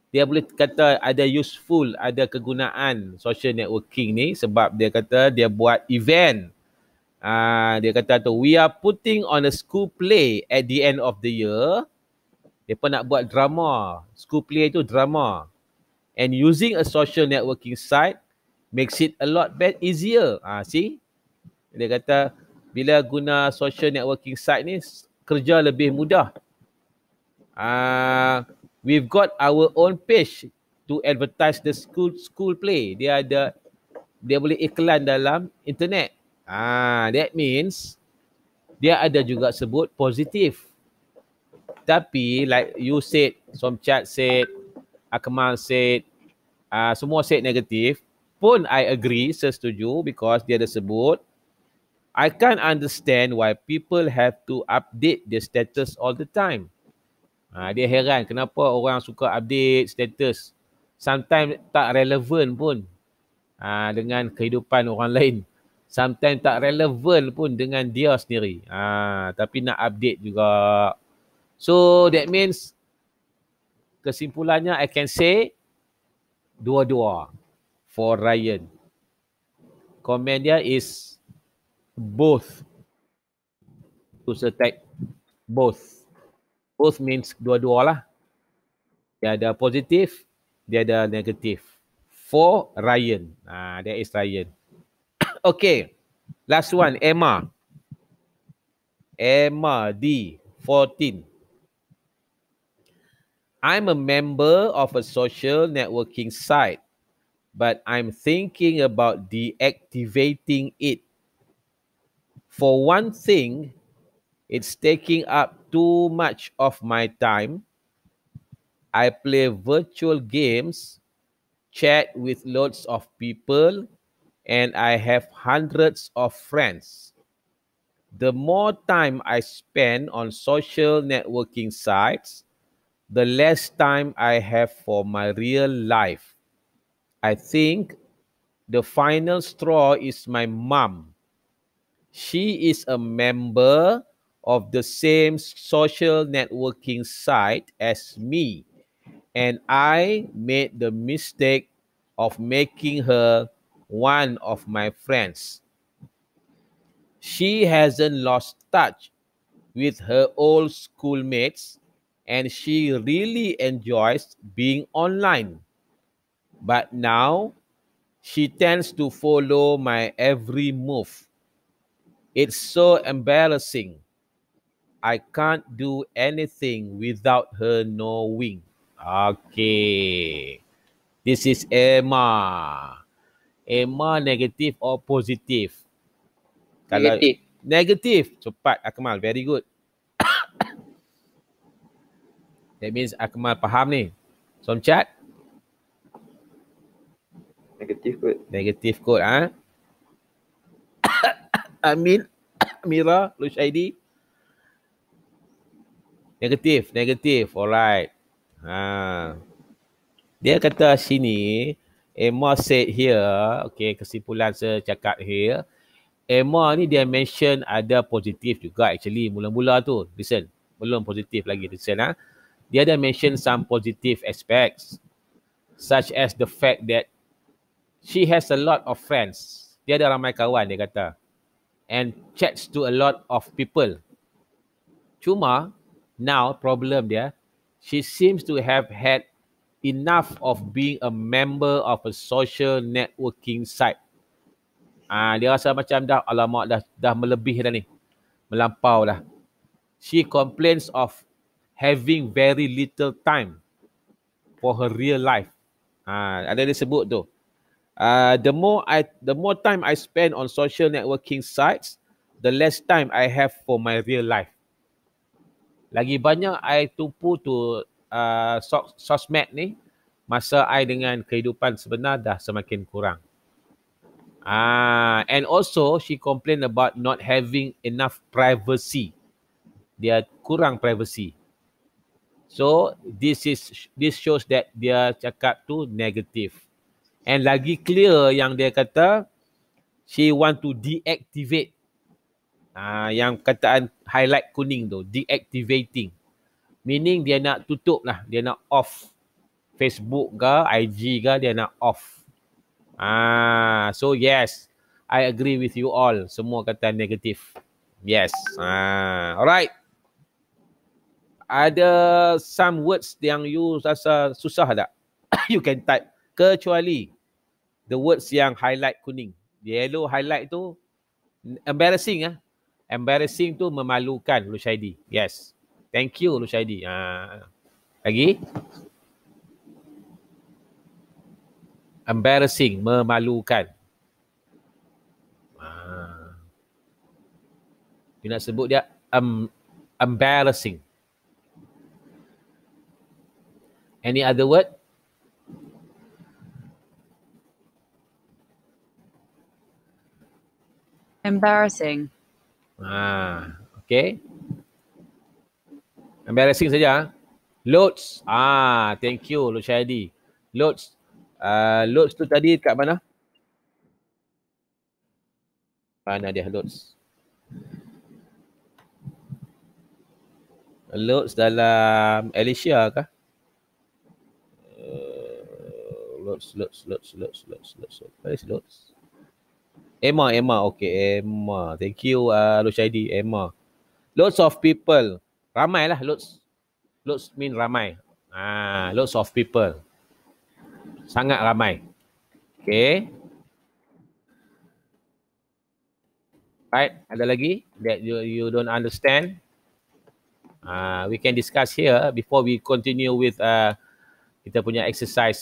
Dia boleh kata ada useful, ada kegunaan social networking ni sebab dia kata dia buat event. Ah, dia kata tu we are putting on a school play at the end of the year. Dia pun nak buat drama. School play tu drama. And using a social networking site makes it a lot better easier. Ah, see? Dia kata bila guna social networking site ni kerja lebih mudah. Ah, we've got our own page to advertise the school school play. Dia ada dia boleh iklan dalam internet. Ah, that means dia ada juga sebut positif. Tapi like you said, Somchat said, Akmal said, uh, semua said negatif, pun I agree, saya setuju because dia ada sebut I can't understand why people have to update their status all the time. Ha, dia heran kenapa orang suka update status. Sometimes tak relevan pun ha, dengan kehidupan orang lain. Sometimes tak relevan pun dengan dia sendiri. Ha, tapi nak update juga. So that means kesimpulannya I can say dua-dua for Ryan. Comment dia is both. To attack both. Both means dua-dua lah. Dia ada positif, dia ada negatif. For Ryan. Ah, that is Ryan. okay. Last one, Emma. Emma D, 14. I'm a member of a social networking site, but I'm thinking about deactivating it. For one thing, it's taking up too much of my time. I play virtual games, chat with lots of people, and I have hundreds of friends. The more time I spend on social networking sites, the less time I have for my real life. I think the final straw is my mom. She is a member of the same social networking site as me, and I made the mistake of making her one of my friends. She hasn't lost touch with her old schoolmates and she really enjoys being online. But now she tends to follow my every move. It's so embarrassing. I can't do anything without her knowing. Okay. This is Emma. Emma negatif or positif? Negatif. Negatif. Cepat Akmal. Very good. That means Akmal faham ni. Som chat? Negatif kot. Negatif kot ah. Ha? Amin, Mira, Lushaidi. Negatif, negatif. Alright. Ha. Dia kata sini, Emma said here, okay, kesimpulan saya cakap here, Emma ni dia mention ada positif juga actually mula-mula tu. Listen, belum positif lagi. Listen. Ha? Dia ada mention some positive aspects such as the fact that she has a lot of friends. Dia ada ramai kawan dia kata. And chats to a lot of people. Cuma now problem dia, she seems to have had enough of being a member of a social networking site. Ah, dia rasa macam dah alamak dah dah melebih dah ni. Melampau dah. She complains of having very little time for her real life. Ah, ada dia sebut tu. Uh, the more I the more time I spend on social networking sites, the less time I have for my real life. Lagi banyak I tumpu tu uh, sos- sosmed ni, masa I dengan kehidupan sebenar dah semakin kurang. Ah, and also she complain about not having enough privacy. Dia kurang privacy. So this is this shows that dia cakap tu negative. And lagi clear yang dia kata she want to deactivate. Ah yang kataan highlight kuning tu, deactivating. Meaning dia nak tutup lah, dia nak off Facebook ke, IG ke, dia nak off. Ah, so yes, I agree with you all. Semua kata negatif. Yes. Ah, alright. Ada some words yang you rasa susah tak? you can type kecuali the words yang highlight kuning. Yellow highlight tu embarrassing ah. Embarrassing tu memalukan Lushaidi. Yes. Thank you Lushaidi. Ah. Lagi? Embarrassing, memalukan. Ah. You nak sebut dia um, embarrassing. Any other word? Embarrassing. Ah, okay. Embarrassing saja. Loads. Ah, thank you Lu Syahidi. Loads. Uh, loads tu tadi kat mana? Mana dia loads? Loads dalam Alicia kah? Uh, loads, loads, loads, loads, loads, loads. Where is loads? Emma, Emma. Okay, Emma. Thank you, uh, Lushaidi. Emma. Lots of people. Ramai lah, lots. Lots mean ramai. Ah, lots of people. Sangat ramai. Okay. Right, ada lagi that you you don't understand? Uh, we can discuss here before we continue with uh, kita punya exercise.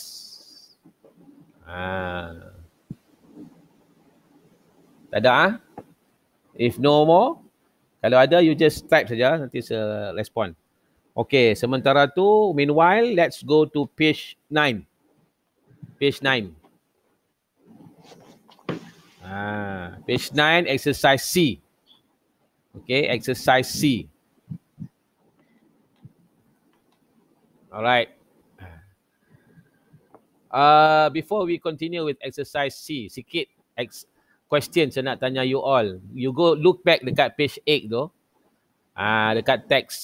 Uh, tak ada ah? If no more, kalau ada you just type saja nanti saya respond. Okay, sementara tu meanwhile let's go to page 9. Page 9. Ah, page 9 exercise C. Okay, exercise C. Alright. Uh, before we continue with exercise C, sikit ex- question saya nak tanya you all. You go look back dekat page 8 tu. Ah, uh, dekat teks.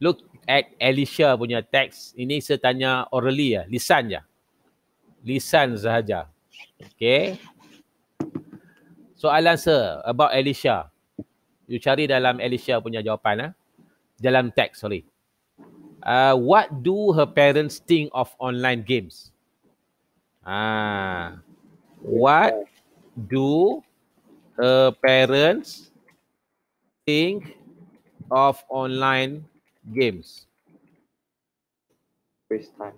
Look at Alicia punya teks. Ini saya tanya orally ya, lisan je. Lisan sahaja. Okay. Soalan saya about Alicia. You cari dalam Alicia punya jawapan ah. Dalam teks, sorry uh, what do her parents think of online games? Ah, what do her parents think of online games? Waste time.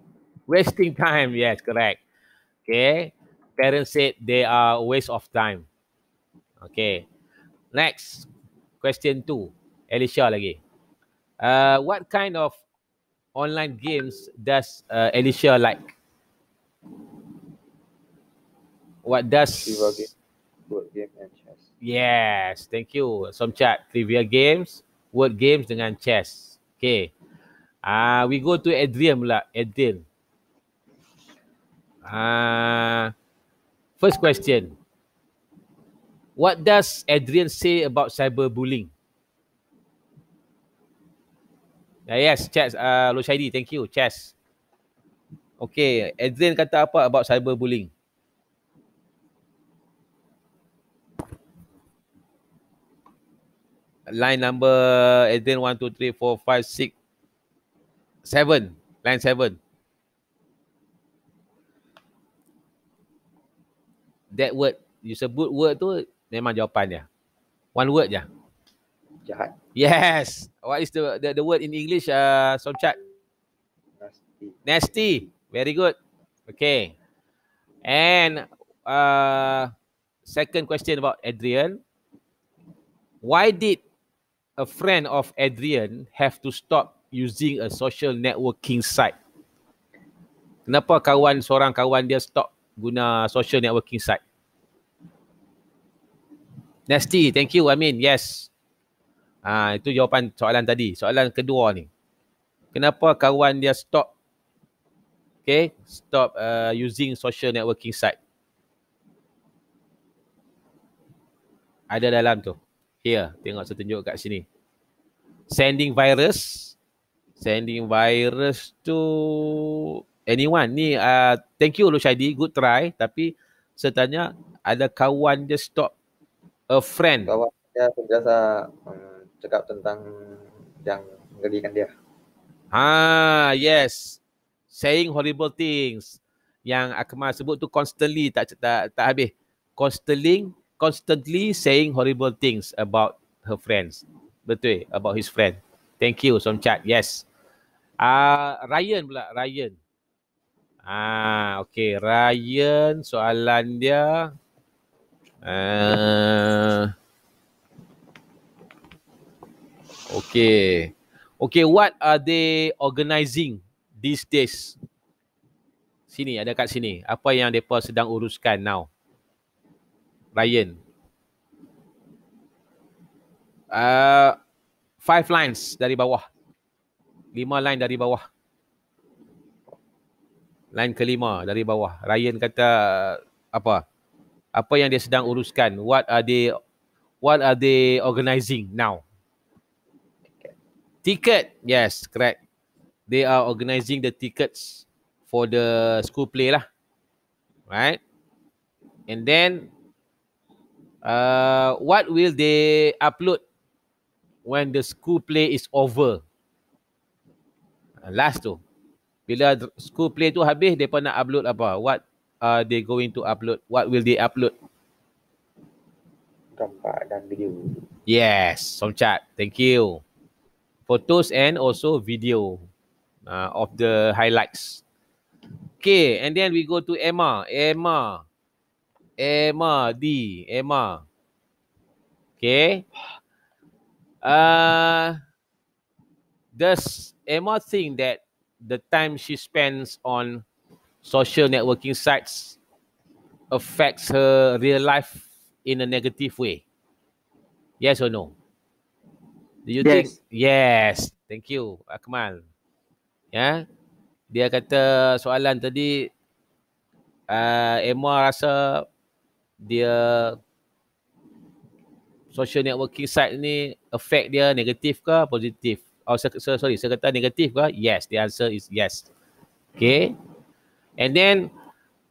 Wasting time, yes, correct. Okay, parents said they are a waste of time. Okay, next question two, Alicia lagi. Uh, what kind of online games does uh, Alicia like? What does Trivia game, word game and chess. Yes, thank you. Some chat trivia games, word games dengan chess. Okay. Ah, uh, we go to Adrian pula. Adrian. Ah, uh, first question. What does Adrian say about cyberbullying? Uh, yes, Chess. Uh, Loshaidi, thank you. Chess. Okay, Adrian kata apa about cyberbullying? Line number Adrian 1, 2, 3, 4, 5, 6, 7. Line 7. That word, you sebut word tu memang jawapan dia. One word je. Jahat. Yes. What is the the, the word in English? Uh, Somchat. Nasty. Nasty. Very good. Okay. And uh, second question about Adrian. Why did a friend of Adrian have to stop using a social networking site? Kenapa kawan seorang kawan dia stop guna social networking site? Nasty, thank you. I mean, yes. Ah, itu jawapan soalan tadi. Soalan kedua ni. Kenapa kawan dia stop okay, stop uh, using social networking site? Ada dalam tu. Here, tengok saya tunjuk kat sini. Sending virus. Sending virus to anyone. Ni uh, thank you Lushaidi, good try. Tapi saya tanya, ada kawan dia stop a friend. Kawan dia sentiasa um, cakap tentang yang menggelikan dia. Ah, yes. Saying horrible things. Yang Akmal sebut tu constantly tak tak tak habis. Constantly constantly saying horrible things about her friends. Betul, about his friend. Thank you Som Chat. Yes. Ah, uh, Ryan pula, Ryan. Ah, okay. Ryan soalan dia uh, Okay. Okay, what are they organising these days? Sini, ada kat sini. Apa yang mereka sedang uruskan now? Ryan. uh, five lines dari bawah. Lima line dari bawah. Line kelima dari bawah. Ryan kata apa? Apa yang dia sedang uruskan? What are they what are they organizing now? Ticket. Yes, correct. They are organizing the tickets for the school play lah. Right? And then uh, what will they upload when the school play is over? Uh, Last tu. Bila school play tu habis, mereka nak upload apa? What are they going to upload? What will they upload? Gambar dan video. Yes, Somchat. Thank you. Photos and also video uh, of the highlights. Okay, and then we go to Emma. Emma. Emma D. Emma. Okay. Uh, does Emma think that the time she spends on social networking sites affects her real life in a negative way? Yes or no? Do you think? Yes. Thank you, Akmal. Ya. Dia kata soalan tadi uh, Emma rasa dia social networking site ni affect dia negatif ke positif? Oh, saya, sorry, saya kata negatif ke? Yes, the answer is yes. Okay. And then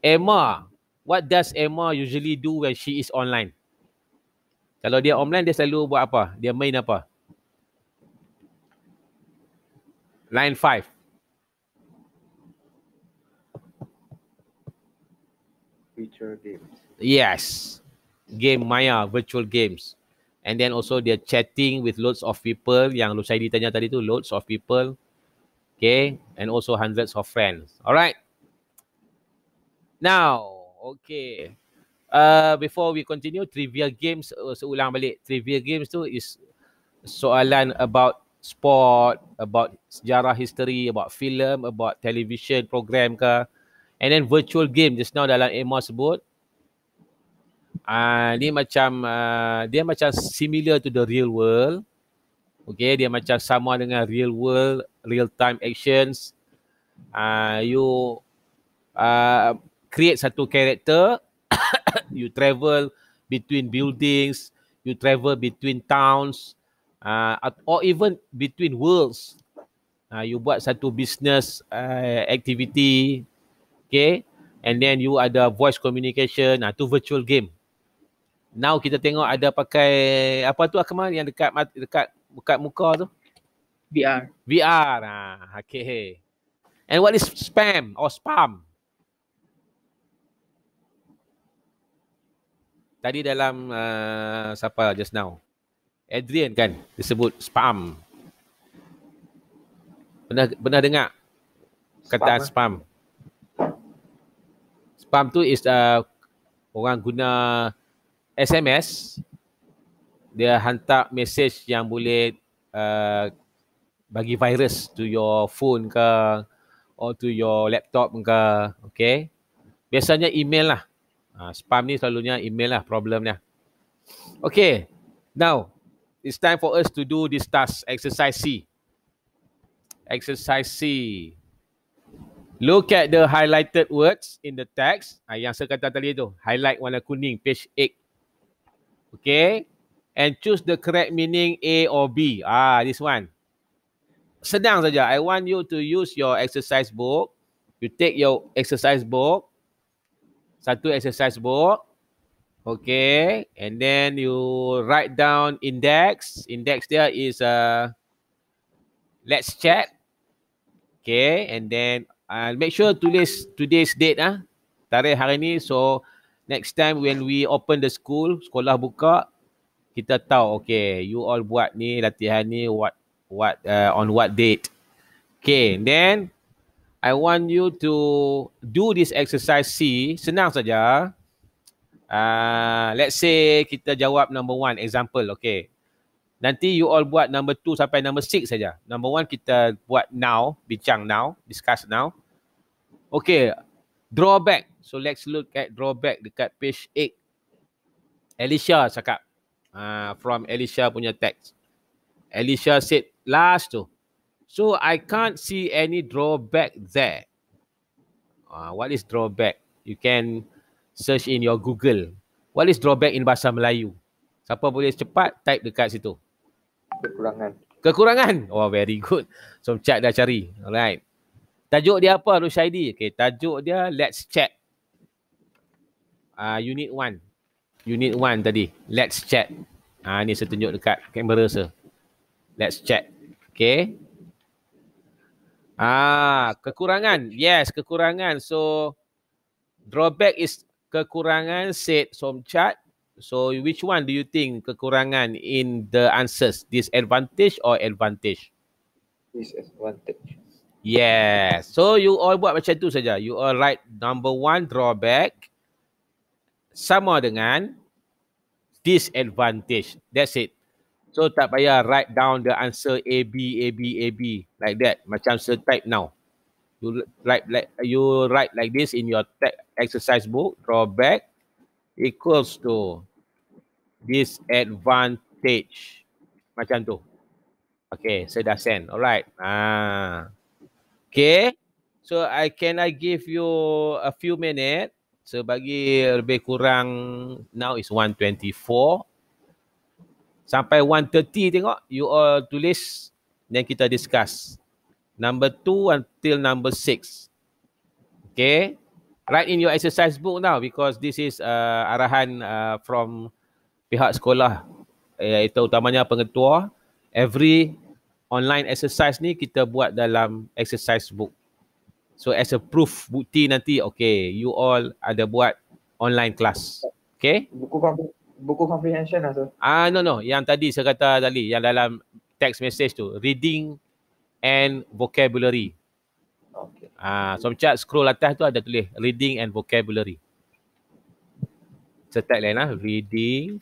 Emma, what does Emma usually do when she is online? Kalau dia online, dia selalu buat apa? Dia main apa? Line 5. Feature games. Yes. Game Maya, virtual games. And then also dia chatting with loads of people yang Lusaidi tanya tadi tu, loads of people. Okay. And also hundreds of friends. Alright. Now, okay. Uh, before we continue, trivia games, uh, seulang balik. Trivia games tu is soalan about sport, about sejarah history, about film, about television program ke. And then virtual game just now dalam Emma sebut. Ah uh, ni macam uh, dia macam similar to the real world. Okay, dia macam sama dengan real world, real time actions. Ah uh, you uh, create satu karakter, you travel between buildings, you travel between towns, uh, or even between worlds. Uh, you buat satu business uh, activity, okay, and then you ada voice communication, uh, tu virtual game. Now kita tengok ada pakai apa tu Akmal yang dekat dekat dekat muka tu? VR. VR. Ah, okay. And what is spam or spam? Tadi dalam uh, siapa just now? Adrian kan disebut spam. Pernah pernah dengar kata Spam, spam? Spam tu is uh, orang guna SMS dia hantar message yang boleh uh, bagi virus to your phone ke or to your laptop ke okay? Biasanya email lah. Uh, spam ni selalunya email lah problemnya okay now it's time for us to do this task exercise C. Exercise C. Look at the highlighted words in the text. Uh, yang saya kata tadi tu highlight warna kuning page 8 Okay. And choose the correct meaning A or B. Ah, this one. Senang saja. I want you to use your exercise book. You take your exercise book. Satu exercise book. Okay. And then you write down index. Index there is uh, let's chat. Okay. And then uh, make sure tulis today's date ah. Tarikh hari ni. So next time when we open the school, sekolah buka, kita tahu okay, you all buat ni latihan ni what what uh, on what date. Okay, then I want you to do this exercise C, senang saja. Uh, let's say kita jawab number one example, okay. Nanti you all buat number two sampai number six saja. Number one kita buat now, bincang now, discuss now. Okay, drawback. So let's look at drawback dekat page 8. Alicia cakap, uh, from Alicia punya text. Alicia said last tu. So I can't see any drawback there. Uh, what is drawback? You can search in your Google. What is drawback in bahasa Melayu? Siapa boleh cepat type dekat situ. Kekurangan. Kekurangan. Oh very good. So chat dah cari. Alright. Tajuk dia apa Rushaidi? Okay, tajuk dia let's chat. Uh, unit 1. Unit 1 tadi. Let's chat. Ah uh, ni saya tunjuk dekat kamera saya. Let's chat. Okay. Ah, kekurangan. Yes, kekurangan. So drawback is kekurangan said Somchat. So which one do you think kekurangan in the answers? Disadvantage or advantage? Disadvantage. Yes. So you all buat macam tu saja. You all write number one drawback sama dengan disadvantage. That's it. So tak payah write down the answer A B A B A B like that. Macam saya type now. You write like you write like this in your exercise book. Drawback equals to disadvantage. Macam tu. Okay, saya dah send. Alright. Ah. Okay. So I can I give you a few minutes. So bagi lebih kurang now is 124 sampai 130 tengok you all tulis dan kita discuss. Number 2 until number 6 okay? Write in your exercise book now because this is uh, arahan uh, from pihak sekolah. Iaitu utamanya pengetua. Every online exercise ni kita buat dalam exercise book so as a proof bukti nanti okay you all ada buat online class okay Buku buku comprehension lah tu. Ah no no, yang tadi saya kata tadi yang dalam text message tu, reading and vocabulary. Okay. Ah so macam scroll atas tu ada tulis reading and vocabulary. Saya type lain lah, reading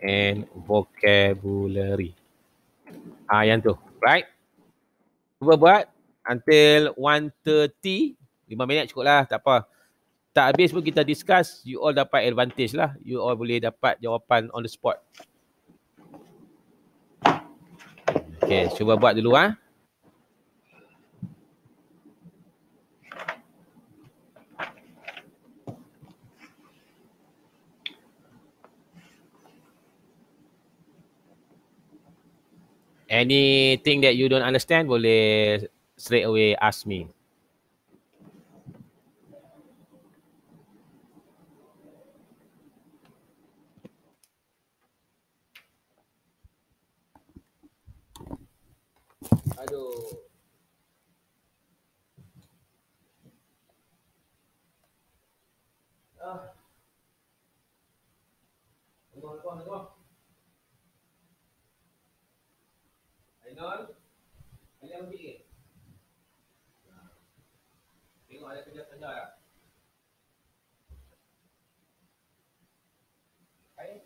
and vocabulary. Ah yang tu, right? Cuba buat until 1.30, 5 minit cukup lah, tak apa. Tak habis pun kita discuss, you all dapat advantage lah. You all boleh dapat jawapan on the spot. Okay, cuba buat dulu ah. Anything that you don't understand boleh straight away ask me. Aduh. Ah. Kalian ambil ada kerja-kerja tak? Baik.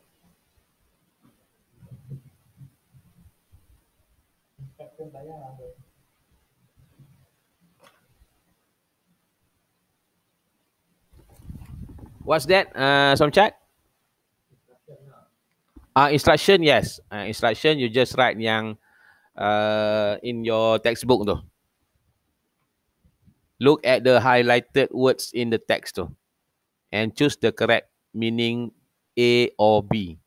Kapten bayar ada. What's that? Uh, Somchat? Uh, instruction, yes. Uh, instruction, you just write yang uh, in your textbook tu. Look at the highlighted words in the text tu. And choose the correct meaning A or B.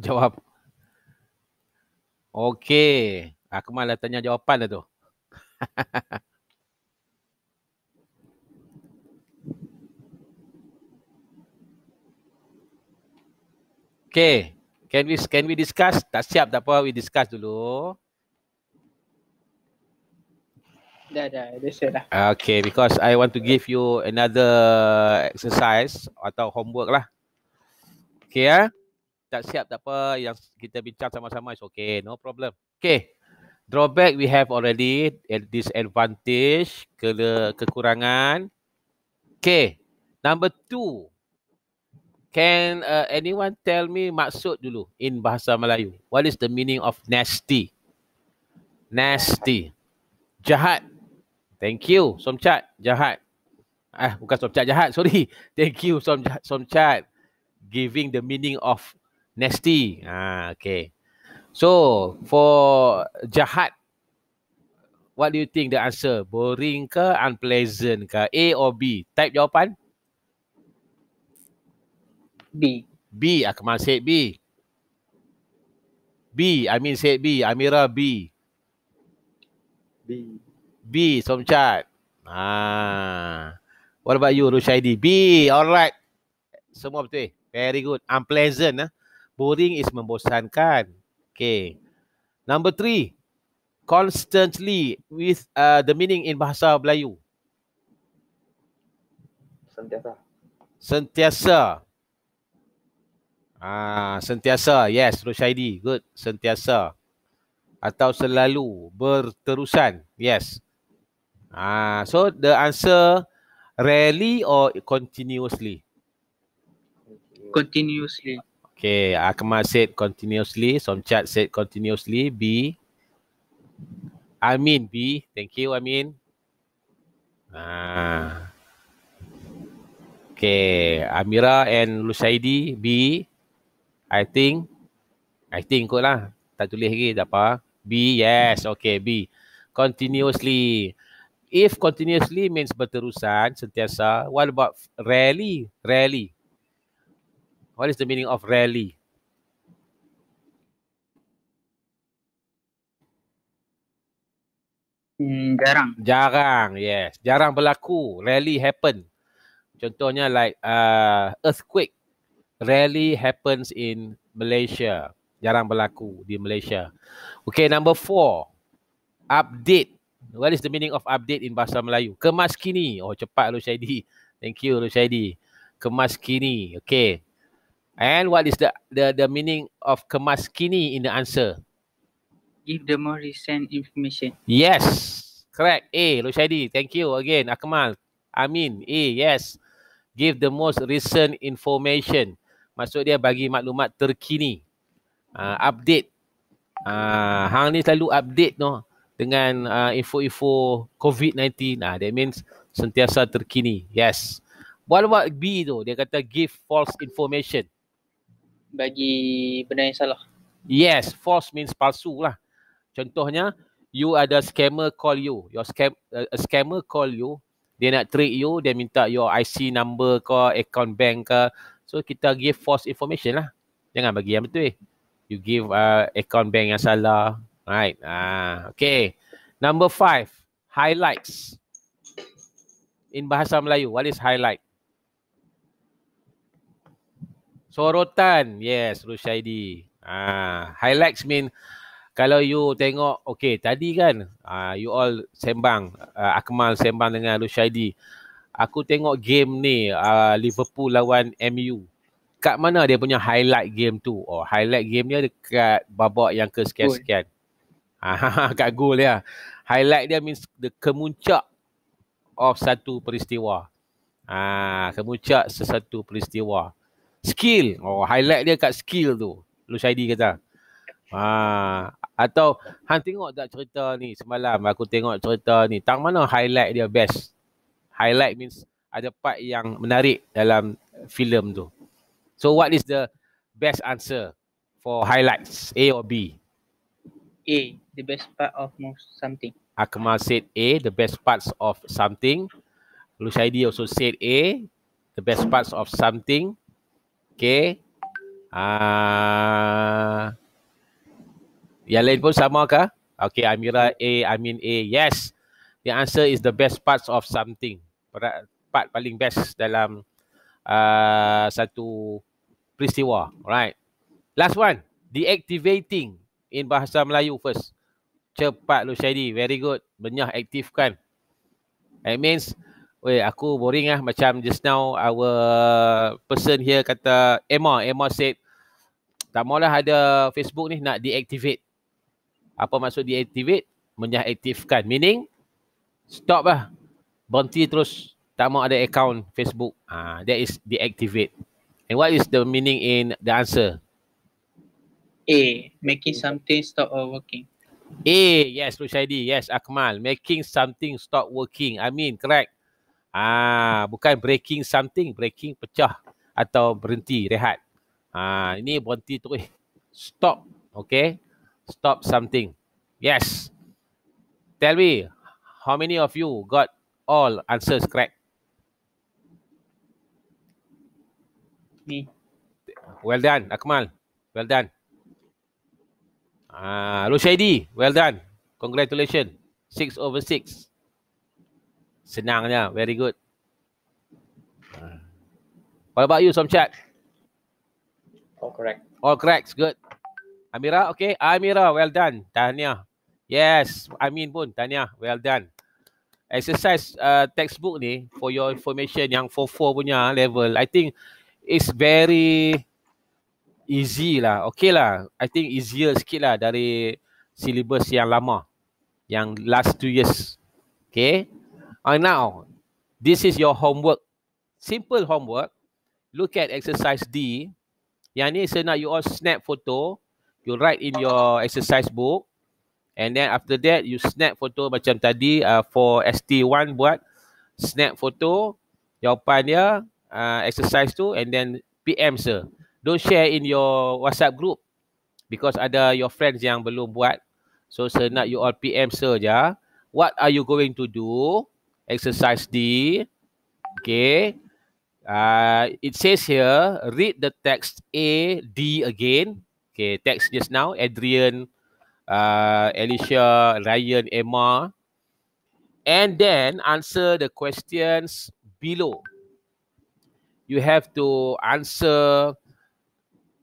Jawab. Okey. Aku malah tanya jawapan dah tu. Okey. Can we can we discuss? Tak siap tak apa, we discuss dulu. Dah, dah. Dah siap dah. Okay, because I want to give you another exercise atau homework lah. Okay ya. Tak siap tak apa yang kita bincang sama-sama is okay, no problem. Okay. Drawback we have already, disadvantage, ke kekurangan. Okay. Number two. Can uh, anyone tell me maksud dulu in bahasa Melayu? What is the meaning of nasty? Nasty. Jahat. Thank you, Somcat. Jahat. Ah, bukan Somcat jahat, sorry. Thank you, Som Somcat. Giving the meaning of nasty. Ah, okay. So, for jahat, what do you think the answer? Boring ke, unpleasant ke? A or B? Type jawapan. B. B, Akmal said B. B, I mean said B. Amira B. B. B, Somcat. Ah. What about you, Rushaidi? B, alright. Semua betul. Very good. Unpleasant. Eh? Boring is membosankan. Okay. Number three. Constantly with uh, the meaning in bahasa Melayu. Sentiasa. Sentiasa. Ah, sentiasa. Yes, Rushaidi. Good. Sentiasa. Atau selalu berterusan. Yes. Ah, so the answer rarely or continuously. Continuously. Okay, Akmal said continuously. Somchat said continuously. B. Amin B. Thank you Amin. Ah. Okay, Amira and Lusaidi B. I think. I think kot lah. Tak tulis lagi tak apa. B, yes. Okay, B. Continuously. If continuously means berterusan, sentiasa. What about rarely? Rarely. What is the meaning of rarely? Hmm, jarang. Jarang, yes. Jarang berlaku. Rarely happen. Contohnya like uh, earthquake. Rarely happens in Malaysia. Jarang berlaku di Malaysia. Okay, number four. Update. What is the meaning of update in bahasa Melayu? Kemas kini. Oh, cepat Rushaidi. Thank you Rushaidi. Kemas kini. Okay. And what is the the the meaning of kemas kini in the answer? Give the more recent information. Yes. Correct. A. Rushaidi. Thank you again. Akmal. Amin. A. Yes. Give the most recent information. Maksud dia bagi maklumat terkini. Uh, update. Uh, hang ni selalu update no dengan uh, info-info COVID-19. Nah, that means sentiasa terkini. Yes. What about B tu? Dia kata give false information. Bagi benda yang salah. Yes, false means palsu lah. Contohnya, you ada scammer call you. Your scam a scammer call you, dia nak trick you, dia minta your IC number ke, account bank ke. So kita give false information lah. Jangan bagi yang betul. You give uh, account bank yang salah. Right. Ah, okay. Number five, highlights. In bahasa Melayu, what is highlight? Sorotan. Yes, Rushaidi. Ah, highlights mean kalau you tengok, okay tadi kan uh, you all sembang, uh, Akmal sembang dengan Rushaidi. Aku tengok game ni uh, Liverpool lawan MU. Kat mana dia punya highlight game tu? Oh, highlight game dia dekat babak yang ke sekian-sekian. Ah, kat goal dia. Highlight dia means the kemuncak of satu peristiwa. Ah, kemuncak sesuatu peristiwa. Skill. Oh, highlight dia kat skill tu. Rushaidi kata. Ah, atau hang tengok tak cerita ni semalam aku tengok cerita ni. Tang mana highlight dia best? Highlight means ada part yang menarik dalam filem tu. So what is the best answer for highlights? A or B? A. The best part of most something. Akmal said A, the best parts of something. Lushaidi also said A, the best parts of something. Okay. Ah, yang lain pun sama kah? Okay, Amira A, Amin A. Yes. The answer is the best parts of something. Part paling best dalam uh, satu peristiwa. Right. Last one. Deactivating in bahasa Melayu first. Cepat lu. Very good. Benyah aktifkan. It means, weh aku boring lah macam just now our person here kata Emma. Emma said, tak maulah ada Facebook ni nak deactivate. Apa maksud deactivate? Menyah aktifkan. Meaning, stop lah. Berhenti terus. Tak mau ada account Facebook. Ah, that is deactivate. And what is the meaning in the answer? A. Making something stop or working. A, yes, Rushaidi. Yes, Akmal. Making something stop working. I mean, correct. Ah, bukan breaking something, breaking pecah atau berhenti, rehat. Ah, ini berhenti tu eh. Stop. Okay. Stop something. Yes. Tell me, how many of you got all answers correct? Me. Well done, Akmal. Well done. Ah, Rushaidi, well done. Congratulations. Six over six. Senangnya, very good. Ah. What about you, Somchat? Oh, correct. All correct, good. Amira, okay. Amira, well done. Tahniah. Yes, Amin pun, tahniah. Well done. Exercise uh, textbook ni, for your information yang 4-4 punya level, I think it's very easy lah. Okay lah. I think easier sikit lah dari syllabus yang lama. Yang last two years. Okay. And now, this is your homework. Simple homework. Look at exercise D. Yang ni saya nak you all snap photo. You write in your exercise book. And then after that, you snap photo macam tadi uh, for ST1 buat. Snap photo. Jawapan dia, uh, exercise tu and then PM sir. Don't share in your WhatsApp group because ada your friends yang belum buat. So sir nak you all PM sir je. What are you going to do? Exercise D. Okay. Uh, it says here, read the text A, D again. Okay, text just now, Adrian, uh, Alicia, Ryan, Emma. And then answer the questions below. You have to answer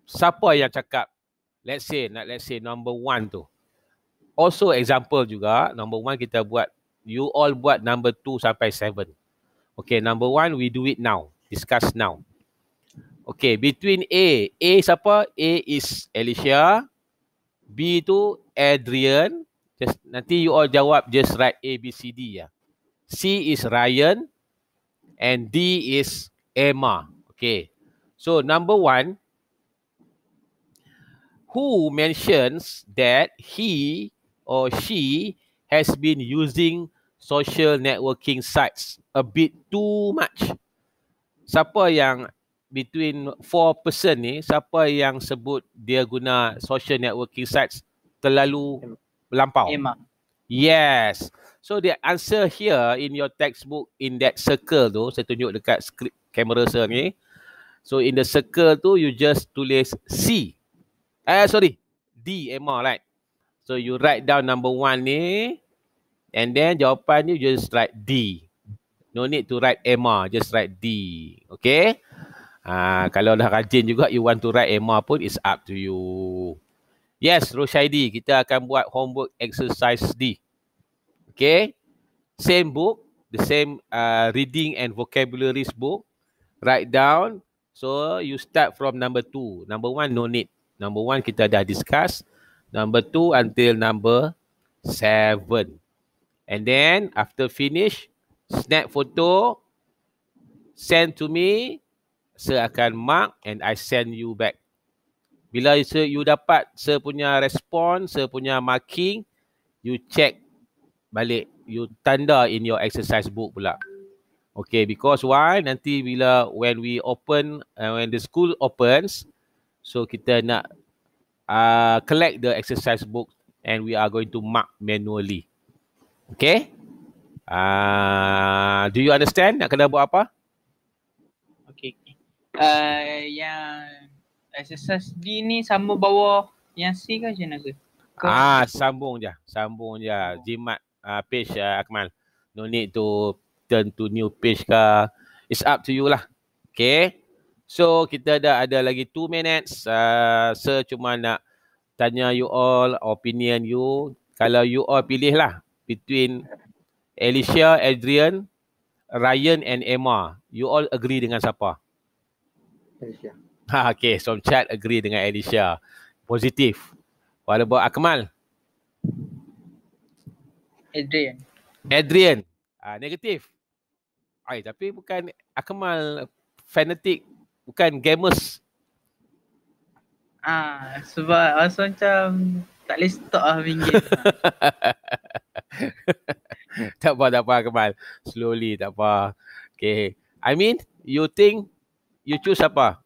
siapa yang cakap. Let's say, let's say number one tu. Also example juga, number one kita buat, you all buat number two sampai seven. Okay, number one we do it now. Discuss now. Okay, between A. A siapa? A is Alicia. B tu Adrian. Just nanti you all jawab just write A, B, C, D ya. C is Ryan. And D is Emma. Okay. So number one, who mentions that he or she has been using social networking sites a bit too much? Siapa yang between four person ni, siapa yang sebut dia guna social networking sites terlalu melampau? Emma. Yes. So the answer here in your textbook in that circle tu, saya tunjuk dekat skrip kamera saya ni. So in the circle tu you just tulis C. Eh sorry, D Emma right. So you write down number one ni and then jawapan you just write D. No need to write Emma, just write D. Okay? Ah, kalau dah rajin juga you want to write Emma pun it's up to you. Yes, Roshaidi, kita akan buat homework exercise D. Okay? Same book, the same uh, reading and vocabularies book. Write down. So you start from number two. Number one, no need. Number one kita dah discuss. Number two until number seven. And then after finish, snap photo, send to me. Saya akan mark and I send you back. Bila sir, you dapat saya punya respon, saya punya marking, you check balik. You tanda in your exercise book pula. Okay, because why? Nanti bila when we open, uh, when the school opens, so kita nak uh, collect the exercise book and we are going to mark manually. Okay? Uh, do you understand nak kena buat apa? Okay. okay. Uh, yang SSD ni sama bawah yang C ke macam mana ke? Ah, sambung je. Sambung je. Jimat uh, page uh, Akmal. No need to turn to new page ke. It's up to you lah. Okay. So kita dah ada lagi 2 minutes. Uh, so cuma nak tanya you all opinion you. Kalau you all pilih lah between Alicia, Adrian, Ryan and Emma. You all agree dengan siapa? Malaysia. Ha, okay, Som Chat agree dengan Alicia. Positif. What about Akmal? Adrian. Adrian. Ah negatif. Ai tapi bukan Akmal fanatik bukan gamers. Ah, sebab rasa macam tak boleh stop lah main game. tak apa tak apa Akmal. Slowly tak apa. Okay. I mean you think you choose apa?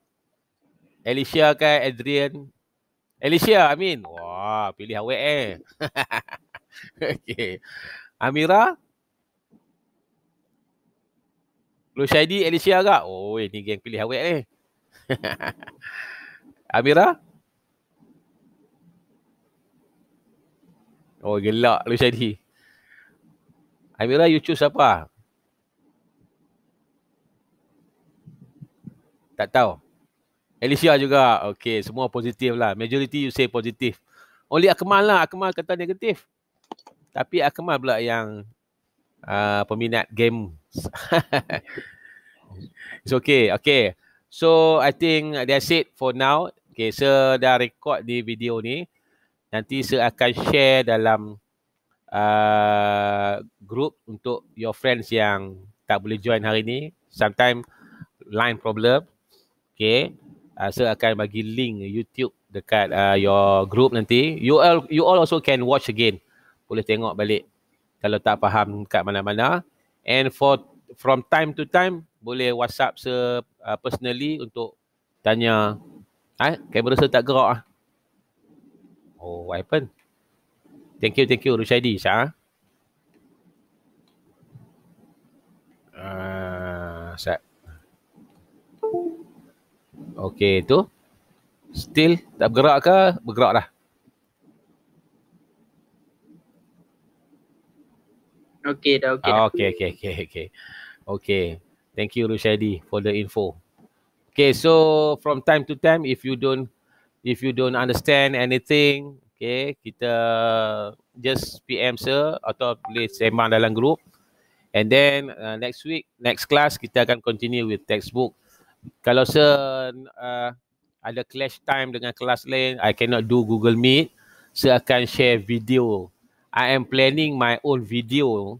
Alicia ke Adrian? Alicia I mean. Wah, pilih awak eh. okay. Amira? Lushaidi, Alicia agak? Oh, ni geng pilih awak ni. Amira? Oh, gelak Lushaidi. Amira, you choose apa? Tak tahu. Alicia juga. Okay, semua positif lah. Majority you say positif. Only Akmal lah. Akmal kata negatif. Tapi Akmal pula yang uh, peminat game. It's okay. Okay. So I think that's it for now. Okay, saya dah record di video ni. Nanti saya akan share dalam uh, group untuk your friends yang tak boleh join hari ni. Sometime line problem. Okay. Uh, saya akan bagi link YouTube dekat uh, your group nanti. You all you all also can watch again. Boleh tengok balik kalau tak faham kat mana-mana. And for from time to time boleh WhatsApp se uh, personally untuk tanya ah kamera saya tak gerak ah. Oh, what happened? Thank you, thank you Rushaidi, Syah. Ah, uh, Okay, tu. Still tak bergerak ke? Bergerak dah. okay dah, okay dah. Ah, okay, okay, okay, okay. Okay. Thank you Rushaidi for the info. Okay, so from time to time if you don't if you don't understand anything, okay, kita just PM sir atau boleh sembang dalam group. And then uh, next week, next class kita akan continue with textbook. Kalau sir uh, ada clash time dengan kelas lain, I cannot do Google Meet, saya akan share video. I am planning my own video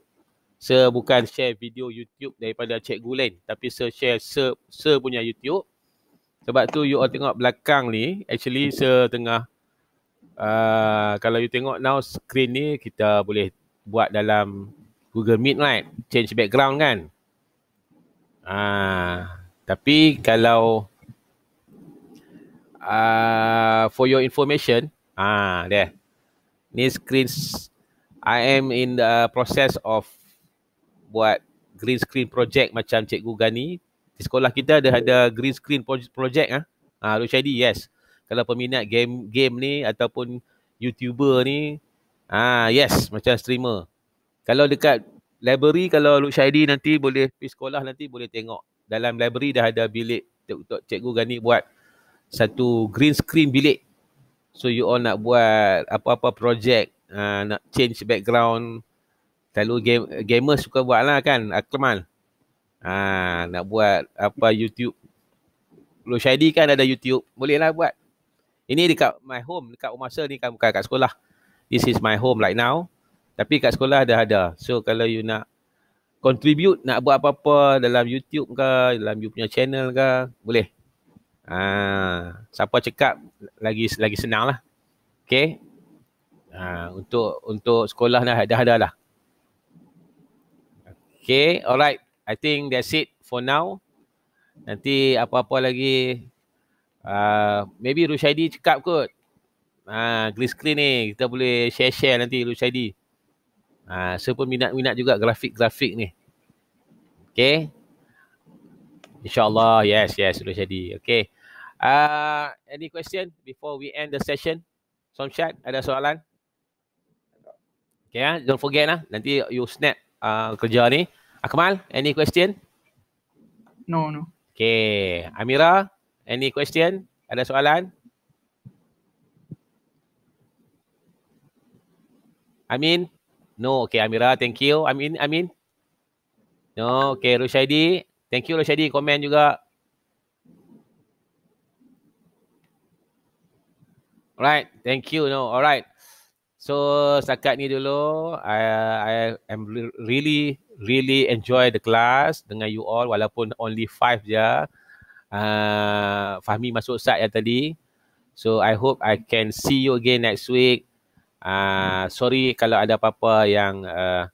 saya bukan share video YouTube daripada cikgu lain tapi saya share se, se punya YouTube sebab tu you all tengok belakang ni actually saya tengah uh, kalau you tengok now screen ni kita boleh buat dalam Google Meet right? Change background kan? Uh, tapi kalau uh, for your information ah uh, there. Ni screen I am in the process of buat green screen project macam Cikgu Gani. Di sekolah kita ada ada green screen project ah. Ha, Rushaidi, yes. Kalau peminat game game ni ataupun YouTuber ni, ah yes, macam streamer. Kalau dekat library, kalau Rushaidi nanti boleh pergi sekolah nanti boleh tengok. Dalam library dah ada bilik untuk Cikgu Gani buat satu green screen bilik. So you all nak buat apa-apa project, uh, nak change background, Selalu game, gamer suka buat lah kan Akmal ha, Nak buat apa YouTube. Lu Syaidi kan ada YouTube. Boleh lah buat. Ini dekat my home Dekat rumah saya ni kan bukan kat sekolah. This is my home right now. Tapi kat sekolah dah ada. So kalau you nak Contribute nak buat apa-apa Dalam YouTube ke Dalam you punya channel ke Boleh. Ha, Siapa cakap Lagi lagi senang lah. Okay? Ha, Untuk untuk sekolah dah, dah ada lah. Okay, alright. I think that's it for now. Nanti apa-apa lagi, uh, maybe Rushaidi cakap kot. Uh, green screen ni, kita boleh share-share nanti Rushaidi. Uh, saya pun minat-minat juga grafik-grafik ni. Okay. InsyaAllah, yes, yes Rushaidi. Okay. Uh, any question before we end the session? Somchat, ada soalan? Okay, ah, don't forget lah. Nanti you snap uh, kerja ni. Akmal, any question? No, no. Okay, Amira, any question? Ada soalan? Amin? No, okay Amira, thank you. Amin, Amin? No, okay Rushaidi. Thank you Rushaidi, komen juga. Alright, thank you. No, alright. So setakat ni dulu, I, I am re- really really enjoy the class dengan you all walaupun only five je. Uh, Fahmi masuk sat yang tadi. So I hope I can see you again next week. Uh, sorry kalau ada apa-apa yang uh,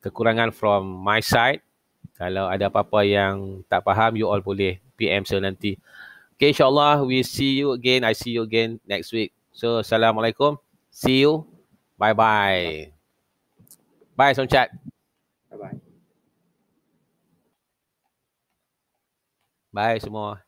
kekurangan from my side. Kalau ada apa-apa yang tak faham, you all boleh PM saya nanti. Okay, insyaAllah we see you again. I see you again next week. So, Assalamualaikum. See you. Bye-bye. Bye, Sonchat. Bye bye. Bye semua.